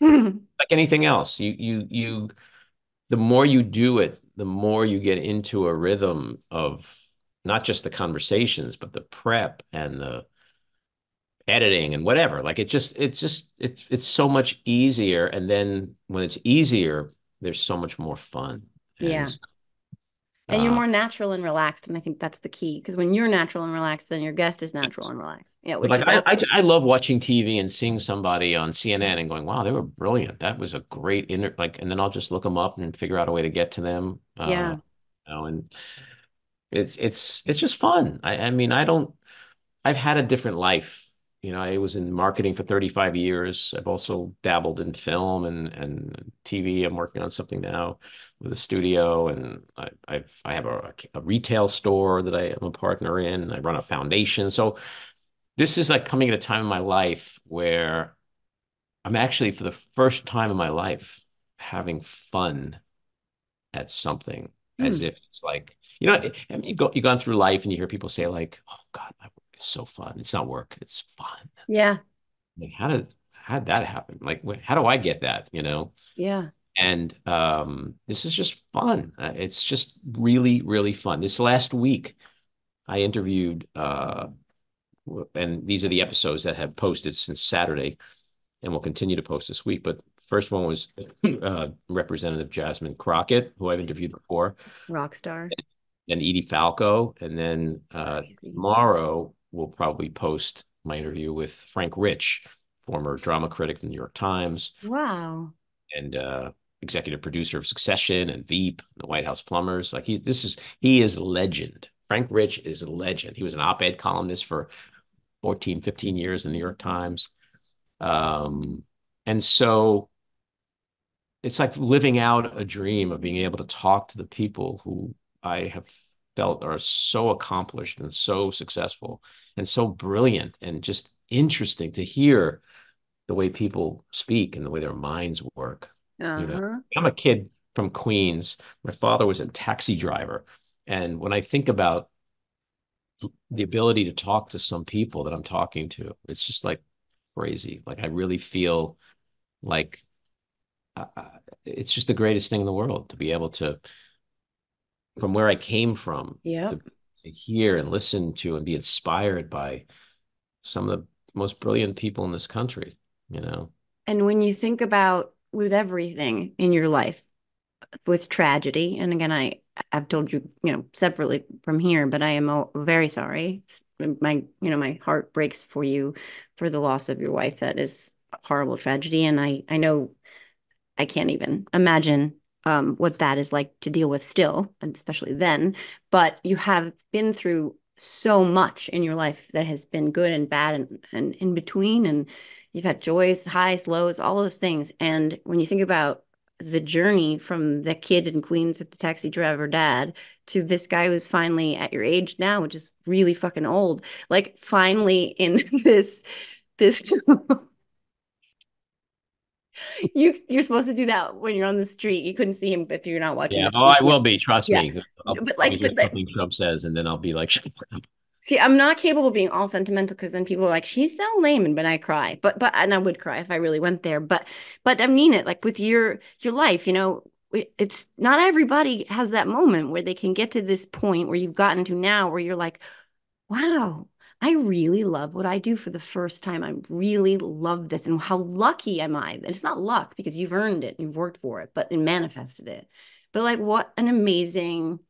Like anything else, you you you, the more you do it, the more you get into a rhythm of not just the conversations, but the prep and the editing and whatever. Like it just, it's just, it's it's so much easier. And then when it's easier, there's so much more fun. And Yeah. And you're Uh, more natural and relaxed, and I think that's the key. Because when you're natural and relaxed, then your guest is natural and relaxed. Yeah, which like I, I, I love watching TV and seeing somebody on CNN and going, "Wow, they were brilliant. That was a great inter." Like, and then I'll just look them up and figure out a way to get to them. Uh, yeah, you know, and it's it's it's just fun. I, I mean, I don't. I've had a different life. You know, I was in marketing for 35 years. I've also dabbled in film and and TV. I'm working on something now with a studio, and I I've, I have a, a retail store that I am a partner in. I run a foundation, so this is like coming at a time in my life where I'm actually, for the first time in my life, having fun at something as Hmm. if it's like, you know, I mean, you go, you've gone through life and you hear people say like, oh God, my work is so fun. It's not work, it's fun. yeah, Like, how did, how did that happen? Like, how do I get that, you know? yeah. And um, this is just fun. Uh, it's just really, really fun. This last week, I interviewed, uh, and these are the episodes that have posted since Saturday, and will continue to post this week. But first one was uh, Representative Jasmine Crockett, who I've interviewed before, Rock star. Then Edie Falco, and then uh, tomorrow we'll probably post my interview with Frank Rich, former drama critic of the New York Times Wow. and uh, executive producer of Succession and Veep, the White House Plumbers. Like he, this is he is legend. Frank Rich is a legend. He was an op-ed columnist for 14, 15 years in the New York Times. Um, and so it's like living out a dream of being able to talk to the people who I have felt are so accomplished and so successful and so brilliant and just interesting to hear the way people speak and the way their minds work. You know, Uh-huh. I'm a kid from Queens. My father was a taxi driver. And when I think about the ability to talk to some people that I'm talking to, it's just like crazy. Like I really feel like uh, uh, it's just the greatest thing in the world to be able to, from where I came from, Yeah. to, to hear and listen to and be inspired by some of the most brilliant people in this country, you know? And when you think about with everything in your life, with tragedy, and again, I I've told you, you know, separately from here, but I am very sorry. My, you know, my heart breaks for you for the loss of your wife. That is a horrible tragedy, and I I know I can't even imagine um, what that is like to deal with still, and especially then. But you have been through so much in your life that has been good and bad and, and in between. And you've had joys, highs, lows, all those things. And when you think about the journey from the kid in Queens with the taxi driver dad to this guy who's finally at your age now, which is really fucking old, like finally in this, this you you're supposed to do that when you're on the street. You couldn't see him if you're not watching. Yeah. Oh, I will be. Trust Yeah. me. I'll But, like, but, like- something Trump says, and then I'll be like, See, I'm not capable of being all sentimental because then people are like, she's so lame, and but I cry. But but and I would cry if I really went there. But but I mean it like with your your life, you know, it's not everybody has that moment where they can get to this point where you've gotten to now where you're like, wow, I really love what I do for the first time. I really love this. And how lucky am I? And it's not luck because you've earned it, you've worked for it, but and manifested it. But like what an amazing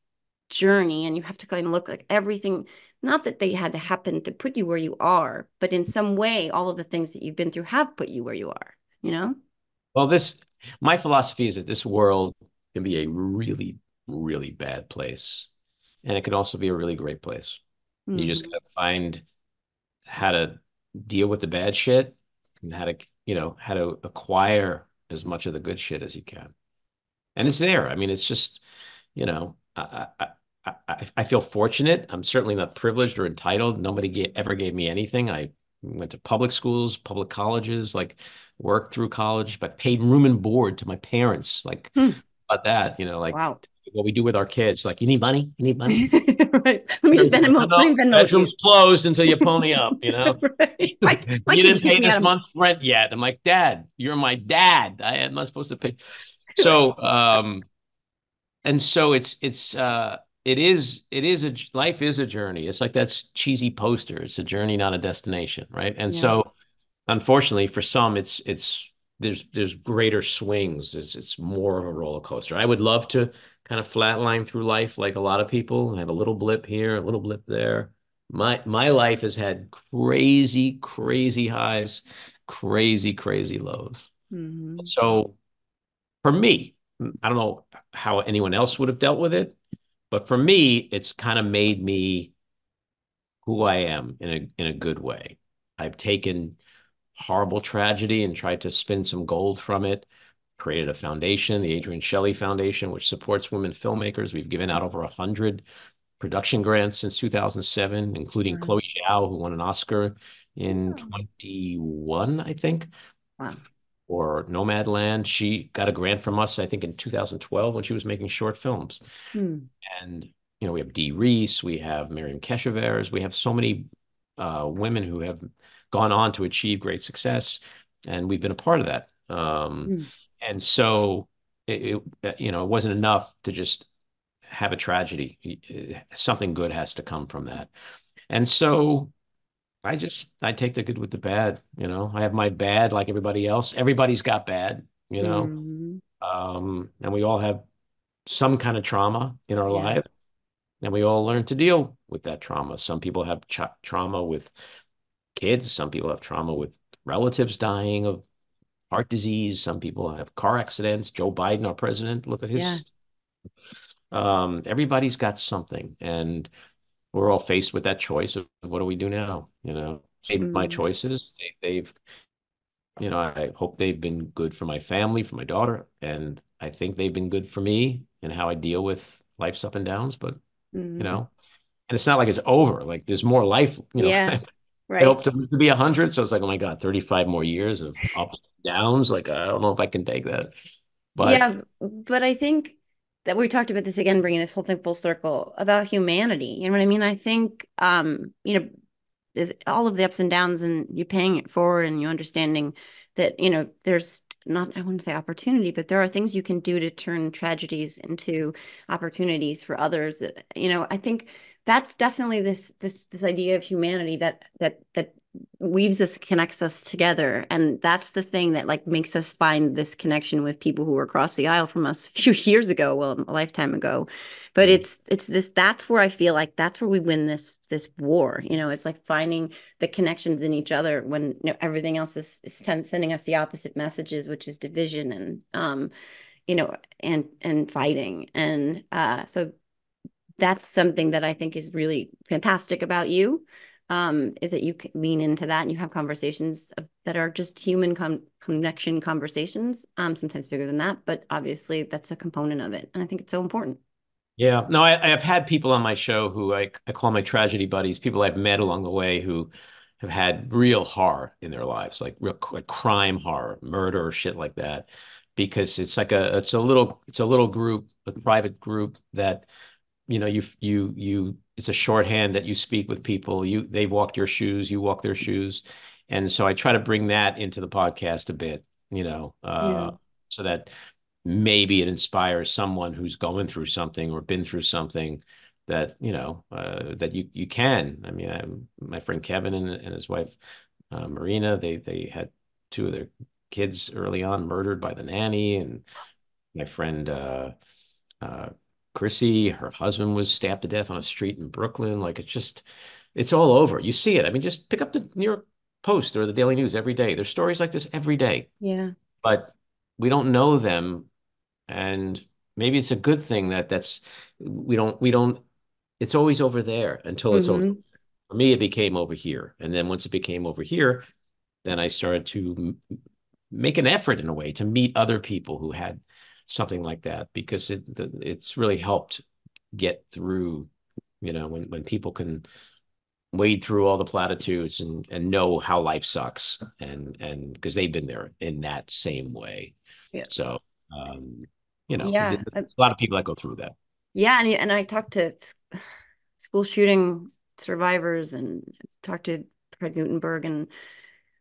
journey. And you have to kind of look like everything, not that they had to happen to put you where you are, but in some way, all of the things that you've been through have put you where you are, you know? well, this, my philosophy is that this world can be a really, really bad place. And it can also be a really great place. You just Mhm. gotta find how to deal with the bad shit and how to, you know, how to acquire as much of the good shit as you can. And it's there. I mean, it's just, you know, I I I, I- feel fortunate. I'm certainly not privileged or entitled. Nobody ga- ever gave me anything. I went to public schools, public colleges, like worked through college, but paid room and board to my parents. Like Hmm. About that, you know, like Wow. what we do with our kids. Like, you need money? You need money? right. Let me just Venmo. Let me Venmo bedroom's closed until you pony up, you know? right. My, my you didn't pay this month's rent yet. I'm like, Dad, you're my dad. I am not supposed to pay. So, um, and so it's it's uh it is it is a life is a journey. It's like that's cheesy poster. It's a journey, not a destination, right? And Yeah. so, unfortunately, for some, it's it's there's there's greater swings. It's it's more of a roller coaster. I would love to kind of flatline through life like a lot of people, have a little blip here, a little blip there. My my life has had crazy, crazy highs, crazy, crazy lows. Mhm. So for me, I don't know how anyone else would have dealt with it, but for me, it's kind of made me who I am in a in a good way. I've taken horrible tragedy and tried to spin some gold from it. Created a foundation, the Adrienne Shelly Foundation, which supports women filmmakers. We've given out over a hundred production grants since 2007, including Wow. Chloe Zhao, who won an Oscar in Oh. 21, I think, Wow. for Nomadland. She got a grant from us, I think, in 2012 when she was making short films. Hmm. And, you know, we have Dee Rees, we have Maryam Keshavarz, we have so many uh, women who have gone on to achieve great success, and we've been a part of that. Um, Mm. And so, it, it, you know, it wasn't enough to just have a tragedy. Something good has to come from that. And so, I just I take the good with the bad. You know, I have my bad like everybody else. Everybody's got bad. You know, Mhm. um, and we all have some kind of trauma in our Yeah. life, and we all learn to deal with that trauma. Some people have tra trauma with kids. Some people have trauma with relatives dying of heart disease. Some people have car accidents. Joe Biden, our president, look at his. Yeah. Um, everybody's got something, and we're all faced with that choice of what do we do now? You know, made my Mm. choices. They, they've, you know, I hope they've been good for my family, for my daughter, and I think they've been good for me and how I deal with life's up and downs. But Mhm. you know, and it's not like it's over. Like there's more life. You know, Yeah. I Right. hope to, to be a hundred. So it's like, oh my God, 35 more years of ups and downs. Like I don't know if I can take that. But yeah, but I think that we talked about this again, bringing this whole thing full circle about humanity. You know what I mean? I think, um, you know, all of the ups and downs and you paying it forward and you understanding that, you know, there's not, I wouldn't say opportunity, but there are things you can do to turn tragedies into opportunities for others. That, you know, I think that's definitely this this this idea of humanity that that that weaves us connects us together. And that's the thing that like makes us find this connection with people who were across the aisle from us a few years ago well a lifetime ago. But Mhm. it's it's this that's where i feel like that's where we win this this war you know? It's like finding the connections in each other when you know, everything else is, is ten- sending us the opposite messages which is division and um you know and and fighting. And uh so that's something that I think is really fantastic about you. Um, is that you can lean into that and you have conversations that are just human con connection conversations, um, sometimes bigger than that, but obviously that's a component of it. And I think it's so important. Yeah, no, I, I've had people on my show who I, I call my tragedy buddies, people I've met along the way who have had real horror in their lives, like real like crime horror, murder, shit like that, because it's like a it's a little it's a little group, a private group that you know you you you it's a shorthand that you speak with people. You they walked your shoes, you walk their shoes, and so I try to bring that into the podcast a bit, you know, uh, so that maybe it inspires someone who's going through something or been through something that you know uh, that you you can. I mean, I, my friend Kevin and, and his wife uh, Marina, they they had two of their kids early on murdered by the nanny, and my friend uh, uh, Chrissy, her husband was stabbed to death on a street in Brooklyn. Like it's just, it's all over. You see it. I mean, just pick up the New York Post or the Daily News every day. There's stories like this every day, Yeah. but we don't know them and maybe it's a good thing that that's we don't we don't it's always over there until it's over Mhm. for me it became over here and then once it became over here then i started to m- make an effort in a way to meet other people who had something like that because it the, it's really helped get through you know when when people can wade through all the platitudes and and know how life sucks and and because they've been there in that same way Yeah. so um you know Yeah. a lot of people that go through that Yeah, and and I talked to school shooting survivors and talked to Fred Guttenberg and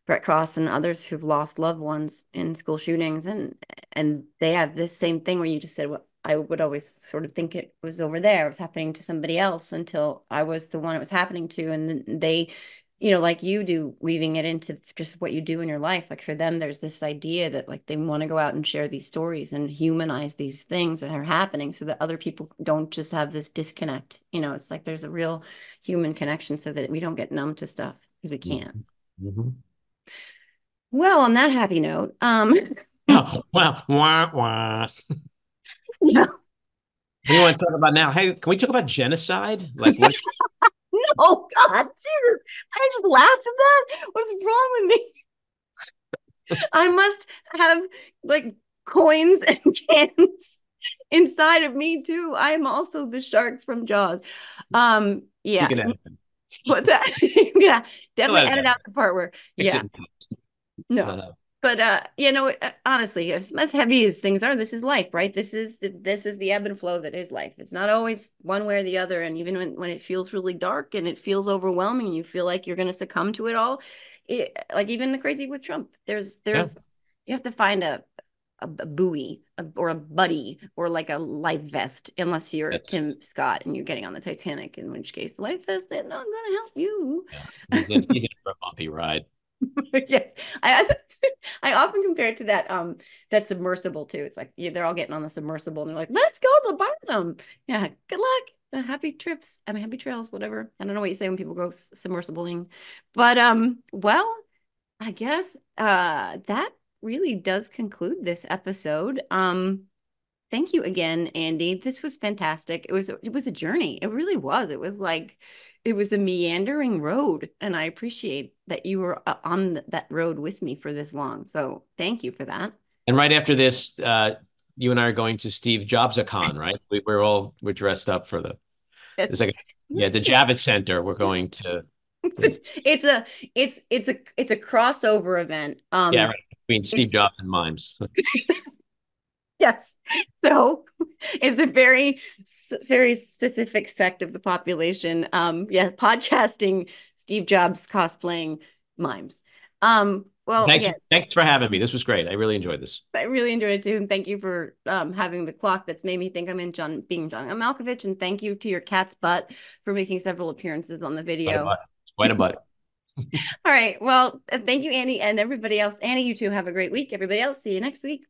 Brett Cross and others who've lost loved ones in school shootings, and and they have this same thing where you just said, "Well, I would always sort of think it was over there, it was happening to somebody else until I was the one it was happening to," and then they you know, like you do, weaving it into just what you do in your life. Like for them, there's this idea that like they want to go out and share these stories and humanize these things that are happening so that other people don't just have this disconnect. You know, it's like there's a real human connection so that we don't get numb to stuff because we can't. Mhm. Well, on that happy note, um, Oh, well, wah, wah. no, you want to talk about now? Hey, can we talk about genocide? Like, what? oh God, Jesus, I just laughed at that. What's wrong with me? I must have like coins and cans inside of me too. I am also the shark from Jaws. Um, yeah. Can edit it. What's that? yeah, definitely edit out the part where yeah, it in post. no. Uh, But uh, you know, uh, honestly, as, as heavy as things are, this is life, right? This is the, this is the ebb and flow that is life. It's not always one way or the other. And even when, when it feels really dark and it feels overwhelming, you feel like you're going to succumb to it all, it, like even the crazy with Trump, there's there's you have to find a a, a buoy or a buddy or like a life vest, unless you're That's- Tim Scott and you're getting on the Titanic, in which case the life vest is not going to help you. he's in, he's in for a bumpy ride. yes, I I often compare it to that um that submersible too. It's like yeah, they're all getting on the submersible and they're like, let's go to the bottom. Yeah, good luck. Happy trips. I mean, happy trails. Whatever. I don't know what you say when people go submersibling, but um, well, I guess uh that really does conclude this episode. Um, thank you again, Andy. This was fantastic. It was it was a journey. It really was. It was like it was a meandering road, and I appreciate that you were uh, on that road with me for this long. So thank you for that. And right after this, uh, you and I are going to Steve Jobs con, right? We, we're all we're dressed up for the. It's like yeah, the Javits Center. We're going to it's a it's it's a it's a crossover event. Um, yeah, right, between Steve Jobs and mimes. Yes. So it's a very, very specific sect of the population. Um, yeah, podcasting, Steve Jobs cosplaying mimes. Um, well, Thanks, yeah, thanks for having me. This was great. I really enjoyed this. I really enjoyed it too. And thank you for um, having the clock that's made me think I'm in John being John Malkovich. And thank you to your cat's butt for making several appearances on the video. Quite a butt. All right. Well, uh, thank you, Andy, and everybody else. Annie, you too have a great week. Everybody else, see you next week.